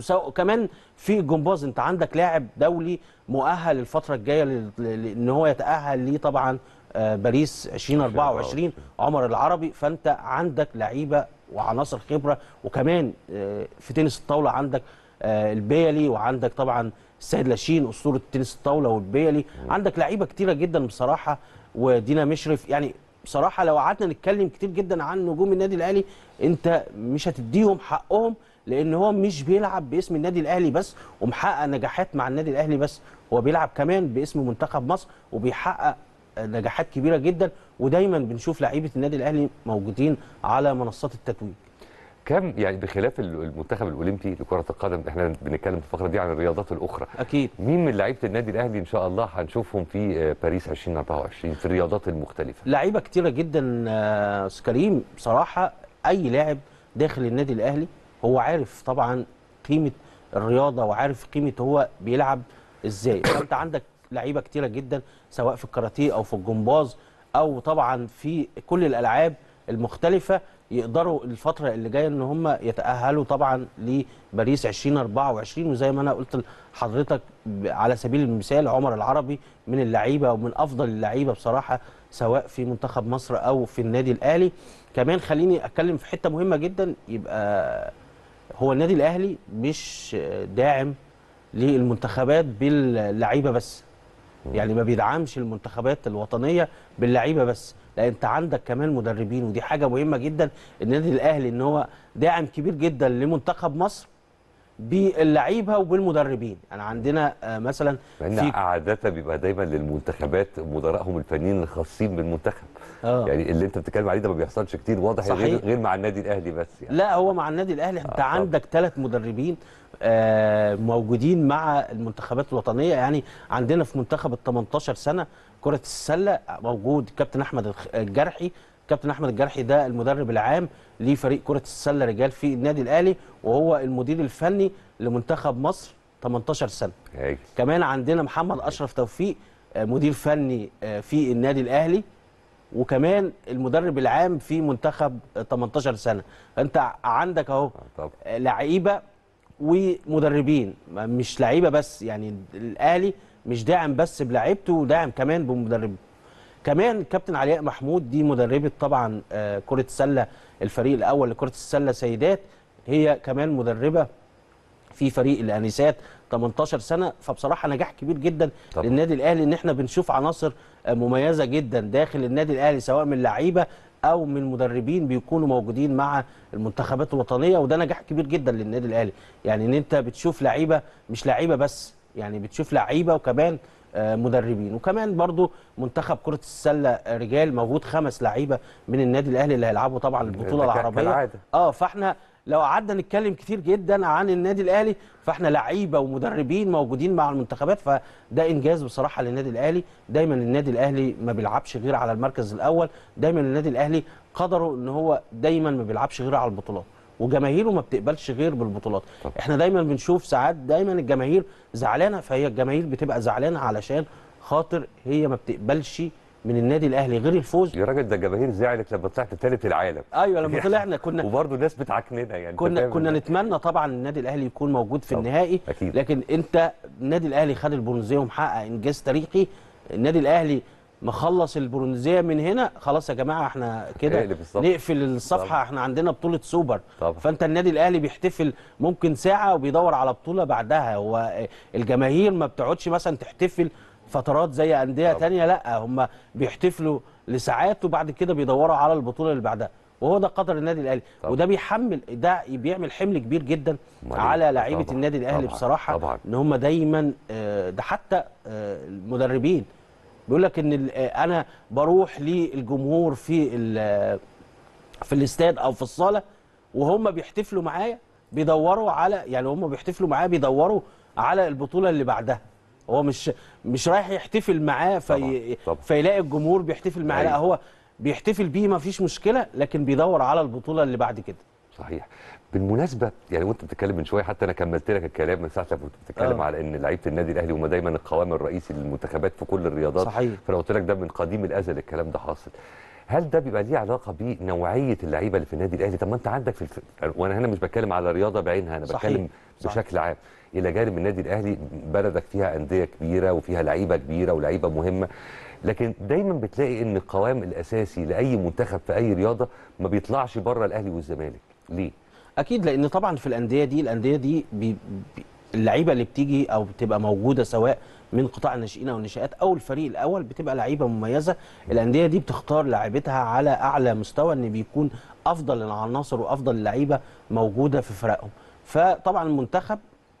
وسو- كمان في الجمباز أنت عندك لاعب دولي مؤهل الفترة الجاية إن هو يتأهل ليه طبعا باريس 2024 عمر العربي. فأنت عندك لعيبة وعناصر خبرة وكمان آه، في تنس الطاولة عندك آه، البيلي وعندك طبعا السيد لاشين أسطورة تنس الطاولة والبيلي. عندك لعيبة كتيرة جدا بصراحة ودينا مشرف. يعني بصراحة لو قعدنا نتكلم كتير جدا عن نجوم النادي الأهلي أنت مش هتديهم حقهم لأن هو مش بيلعب باسم النادي الأهلي بس ومحقق نجاحات مع النادي الأهلي بس. هو بيلعب كمان باسم منتخب مصر وبيحقق نجاحات كبيرة جدا ودايما بنشوف لعيبة النادي الأهلي موجودين على منصات التتويج. كم يعني بخلاف ال- المنتخب الأولمبي لكرة القدم إحنا بنتكلم في الفقره دي عن الرياضات الأخرى. أكيد. مين من لعيبة النادي الأهلي إن شاء الله هنشوفهم في آه، باريس 2024 في الرياضات المختلفة؟ لعيبة كتيرة جدا آه، كريم بصراحة أي لاعب داخل النادي الأهلي هو عارف طبعا قيمة الرياضة وعارف قيمة هو بيلعب إزاي. فأنت عندك لعيبة كتيرة جدا سواء في الكاراتيه أو في الجمباز أو طبعا في كل الألعاب المختلفة يقدروا الفترة اللي جاية إن هم يتأهلوا طبعا لباريس 2024 وزي ما أنا قلت لحضرتك على سبيل المثال عمر العربي من اللعيبة ومن أفضل اللعيبة بصراحة سواء في منتخب مصر أو في النادي الأهلي. كمان خليني أتكلم في حتة مهمة جدا يبقى هو النادي الأهلي مش داعم للمنتخبات باللعيبة بس. يعني ما بيدعمش المنتخبات الوطنية باللعيبة بس لا انت عندك كمان مدربين ودي حاجة مهمة جدا النادي الأهلي إن هو داعم كبير جدا لمنتخب مصر باللعيبة وبالمدربين. يعني عندنا آه، مثلا إن عاده بيبقى دايما للمنتخبات مدراءهم الفنيين الخاصين بالمنتخب. آه. يعني اللي أنت بتتكلم عليه ده ما بيحصلش كتير واضح غير, صحيح. غير مع النادي الأهلي بس يعني. لا هو مع النادي الأهلي. أنت آه، عندك ثلاث مدربين موجودين مع المنتخبات الوطنية. يعني عندنا في منتخب ال 18 سنة كرة السلة موجود كابتن أحمد الجرحي. كابتن أحمد الجرحي ده المدرب العام لفريق كرة السلة رجال في النادي الأهلي وهو المدير الفني لمنتخب مصر 18 سنة. هاي. كمان عندنا محمد أشرف توفيق آه، مدير فني آه، في النادي الأهلي. وكمان المدرب العام في منتخب 18 سنة. فانت عندك اهو لعيبة ومدربين. مش لعيبة بس يعني الأهلي مش داعم بس بلعيبته وداعم كمان بمدرب. كمان كابتن علياء محمود دي مدربة طبعا آه، كرة السلة الفريق الأول لكرة السلة سيدات. هي كمان مدربة في فريق الأنسات 18 سنة. فبصراحة نجاح كبير جدا طبعا. للنادي الأهلي إن إحنا بنشوف عناصر آه، مميزة جدا داخل النادي الأهلي سواء من لعيبة أو من مدربين بيكونوا موجودين مع المنتخبات الوطنية وده نجاح كبير جدا للنادي الأهلي. يعني إن أنت بتشوف لعيبة مش لعيبة بس يعني بتشوف لعيبة وكمان آه، مدربين. وكمان برضو منتخب كرة السلة آه، رجال موجود خمس لعيبة من النادي الأهلي اللي هيلعبوا طبعا البطولة العربية. كالعادة. آه فإحنا لو قعدنا نتكلم كتير جدا عن النادي الأهلي فإحنا لعيبة ومدربين موجودين مع المنتخبات فده إنجاز بصراحة للنادي الأهلي. دايما النادي الأهلي ما بيلعبش غير على المركز الأول. دايما النادي الأهلي قدره إن هو دايما ما بيلعبش غير على البطولات وجماهيره ما بتقبلش غير بالبطولات. طب. إحنا دايما بنشوف ساعات دايما الجماهير زعلانة فهي الجماهير بتبقى زعلانة علشان خاطر هي ما بتقبلش من النادي الأهلي غير الفوز يا راجل ده الجماهير زعلت لما طلعت ثالث العالم أيوه لما طلعنا كنا وبرضه الناس بتعكننا يعني كنا كنا؟ نتمنى طبعا النادي الأهلي يكون موجود في. النهائي أكيد. لكن أنت النادي الأهلي خد البرونزيه ومحقق إنجاز تاريخي النادي الأهلي مخلص البرونزية من هنا خلاص يا جماعة إحنا كده الصفحة. نقفل الصفحة طبعاً. إحنا عندنا بطولة سوبر طبعاً. فأنت النادي الأهلي بيحتفل ممكن ساعة وبيدور على بطولة بعدها هو الجماهير ما بتقعدش مثلا تحتفل فترات زي أندية تانية لا هم بيحتفلوا لساعات وبعد كده بيدوروا على البطولة اللي بعدها وهو ده قدر النادي الأهلي طبعاً. وده بيحمل ده بيعمل حمل كبير جدا أمال على إيه؟ لعيبة. النادي الأهلي طبعاً. بصراحة طبعاً. إن هم دايما آه، ده حتى آه، المدربين بيقول لك إن آه، أنا بروح للجمهور في في الاستاد أو في الصالة وهم بيحتفلوا معايا بيدوروا على يعني هم بيحتفلوا معايا بيدوروا على البطولة اللي بعدها هو مش مش رايح يحتفل معاه في طبعاً. فيلاقي الجمهور بيحتفل معاه لا أيوة. هو بيحتفل بيه ما فيش مشكلة لكن بيدور على البطولة اللي بعد كده صحيح بالمناسبة يعني وأنت بتتكلم من شوية حتى أنا كملت لك الكلام من ساعة لما كنت بتتكلم آه. على إن لعيبة النادي الأهلي هم دايما القوام الرئيسي للمنتخبات في كل الرياضات صحيح. فانا قلت لك ده من قديم الأزل الكلام ده حاصل هل ده بيبقى ليه علاقة بنوعية اللعيبة اللي في النادي الأهلي طب ما أنت عندك في الف... وأنا هنا مش بتكلم على رياضة بعينها أنا صحيح. بتكلم صح. بشكل عام إلى جانب النادي الأهلي بلدك فيها أندية كبيرة وفيها لعيبة كبيرة ولعيبة مهمة لكن دايما بتلاقي إن القوام الأساسي لأي منتخب في أي رياضة ما بيطلعش بره الأهلي والزمالك. ليه؟ أكيد لأن طبعا في الأندية دي الأندية دي بي بي اللعيبة اللي بتيجي أو بتبقى موجودة سواء من قطاع الناشئين أو الناشئات أو الفريق الأول بتبقى لعيبة مميزة. الأندية دي بتختار لاعيبتها على أعلى مستوى إن بيكون أفضل العناصر وأفضل اللعيبه موجودة في فرقهم. فطبعا المنتخب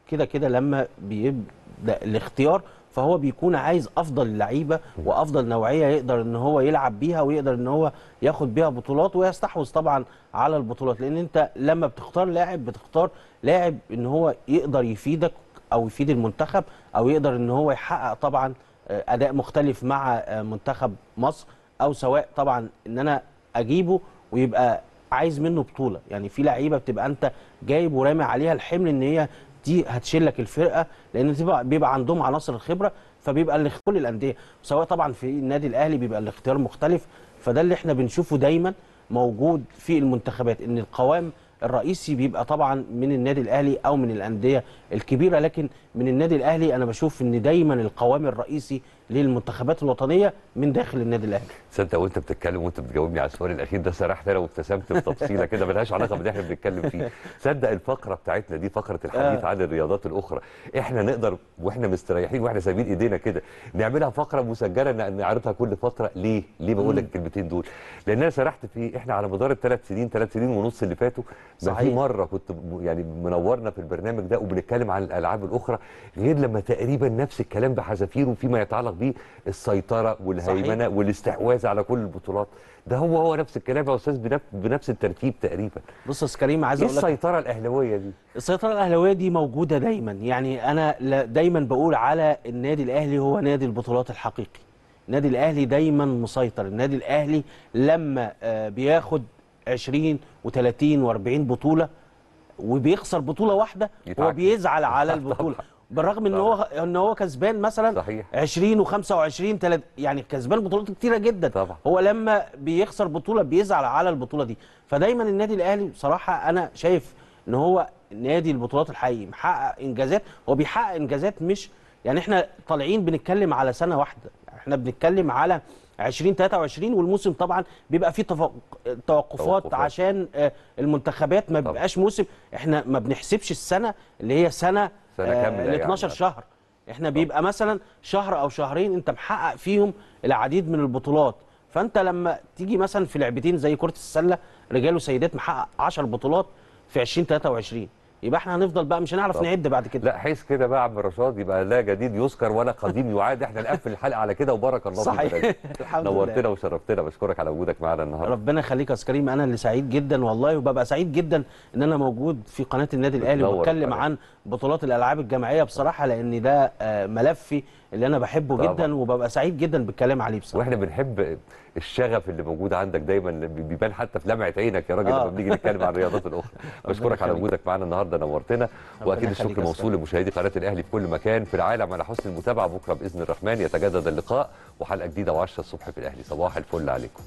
كده كده لما بيبدأ الاختيار فهو بيكون عايز أفضل اللعيبه وأفضل نوعية يقدر إن هو يلعب بيها ويقدر إن هو ياخد بيها بطولات ويستحوذ طبعا على البطولات. لأن أنت لما بتختار لاعب بتختار لاعب إن هو يقدر يفيدك أو يفيد المنتخب أو يقدر إن هو يحقق طبعا آه، أداء مختلف مع آه، منتخب مصر أو سواء طبعا إن أنا أجيبه ويبقى عايز منه بطولة. يعني في لعيبة بتبقى أنت جايب ورامي عليها الحمل إن هي دي هتشيل لك الفرقة لأن بتبقى بيبقى عندهم عناصر الخبرة فبيبقى كل الانديه سواء طبعا في النادي الأهلي بيبقى الاختيار مختلف فده اللي إحنا بنشوفه دايما موجود في المنتخبات إن القوام الرئيسي بيبقى طبعا من النادي الأهلي أو من الأندية الكبيرة. لكن من النادي الأهلي أنا بشوف إن دايما القوام الرئيسي للمنتخبات الوطنية من داخل النادي الأهلي تصدق وأنت بتتكلم وأنت بتجاوبني على السؤال الأخير ده سرحت أنا وابتسمت بتفصيلة كده ملهاش علاقة باللي إحنا بنتكلم فيه تصدق الفقرة بتاعتنا دي فقرة الحديث آه. عن الرياضات الأخرى إحنا نقدر وإحنا مستريحين وإحنا سايبين إيدينا كده نعملها فقرة مسجلة نعرضها كل فتره ليه ليه بقول لك. الكلمتين دول لأن أنا سرحت في إحنا على مدار الثلاث سنين ثلاث سنين ونص اللي فاتوا ما في. مرة كنت يعني منورنا في البرنامج ده وبنتكلم عن الألعاب الأخرى غير لما تقريبا نفس الكلام بحذافيره فيما يتعلق به السيطرة والهيمنة والاستحواذ على كل البطولات. ده هو هو نفس الكلام يا أستاذ بنفس, بنفس الترتيب تقريبا. بص يا كريم عايز إيه أقول لك السيطرة الأهلاوية دي؟ السيطرة الأهلاوية دي موجودة دايما. يعني لا- دايما بقول على النادي الأهلي هو نادي البطولات الحقيقي. النادي الأهلي دايما مسيطر. النادي الأهلي لما آه، بياخد 20 و30 و40 بطولة وبيخسر بطولة واحدة هو. بيزعل على البطولة. بالرغم إن هو إن هو كسبان مثلا صحيح. 20 و25 تلات يعني كسبان بطولات كتيرة جدا. طبعا. هو لما بيخسر بطولة بيزعل على البطولة دي. فدايما النادي الأهلي بصراحة أنا شايف إن هو نادي البطولات الحقيقي محقق إنجازات. هو بيحقق إنجازات مش يعني إحنا طالعين بنتكلم على سنة واحدة. إحنا بنتكلم على 2023 والموسم طبعا بيبقى فيه توقفات توقفات. عشان آه، المنتخبات ما بيبقاش موسم. إحنا ما بنحسبش السنة اللي هي سنة سنة كاملة ال يعني. 12 شهر. إحنا بيبقى مثلا شهر أو شهرين أنت محقق فيهم العديد من البطولات. فأنت لما تيجي مثلا في لعبتين زي كرة السلة رجال وسيدات محقق 10 بطولات في 2023 يبقى إحنا هنفضل بقى مش هنعرف. نعد بعد كده لا حيث كده بقى يا عم رشاد يبقى لا جديد يذكر ولا قديم يعاد إحنا نقفل الحلقة على كده وبارك الله فيك صحيح. راجل. الحمد لله. نورتنا وشرفتنا بشكرك على وجودك معانا النهارده ربنا يخليك يا كريم أنا اللي سعيد جدا والله وببقى سعيد جدا إن أنا موجود في قناة النادي الأهلي وبتكلم. عن بطولات الألعاب الجماعية بصراحة لأن ده آه، ملفي اللي أنا بحبه طبعا. جدا وببقى سعيد جدا بالكلام عليه بصراحة وإحنا بنحب الشغف اللي موجود عندك دايما بيبان حتى في لمعة عينك يا راجل آه. لما بنيجي نتكلم عن الرياضات الأخرى. بشكرك على. وجودك معانا النهارده نورتنا. وأكيد الشكر موصول لمشاهدي قناة الأهلي في كل مكان. في العالم على حسن المتابعة بكرة بإذن الرحمن يتجدد اللقاء وحلقة جديدة و10 الصبح في الأهلي. صباح الفل عليكم.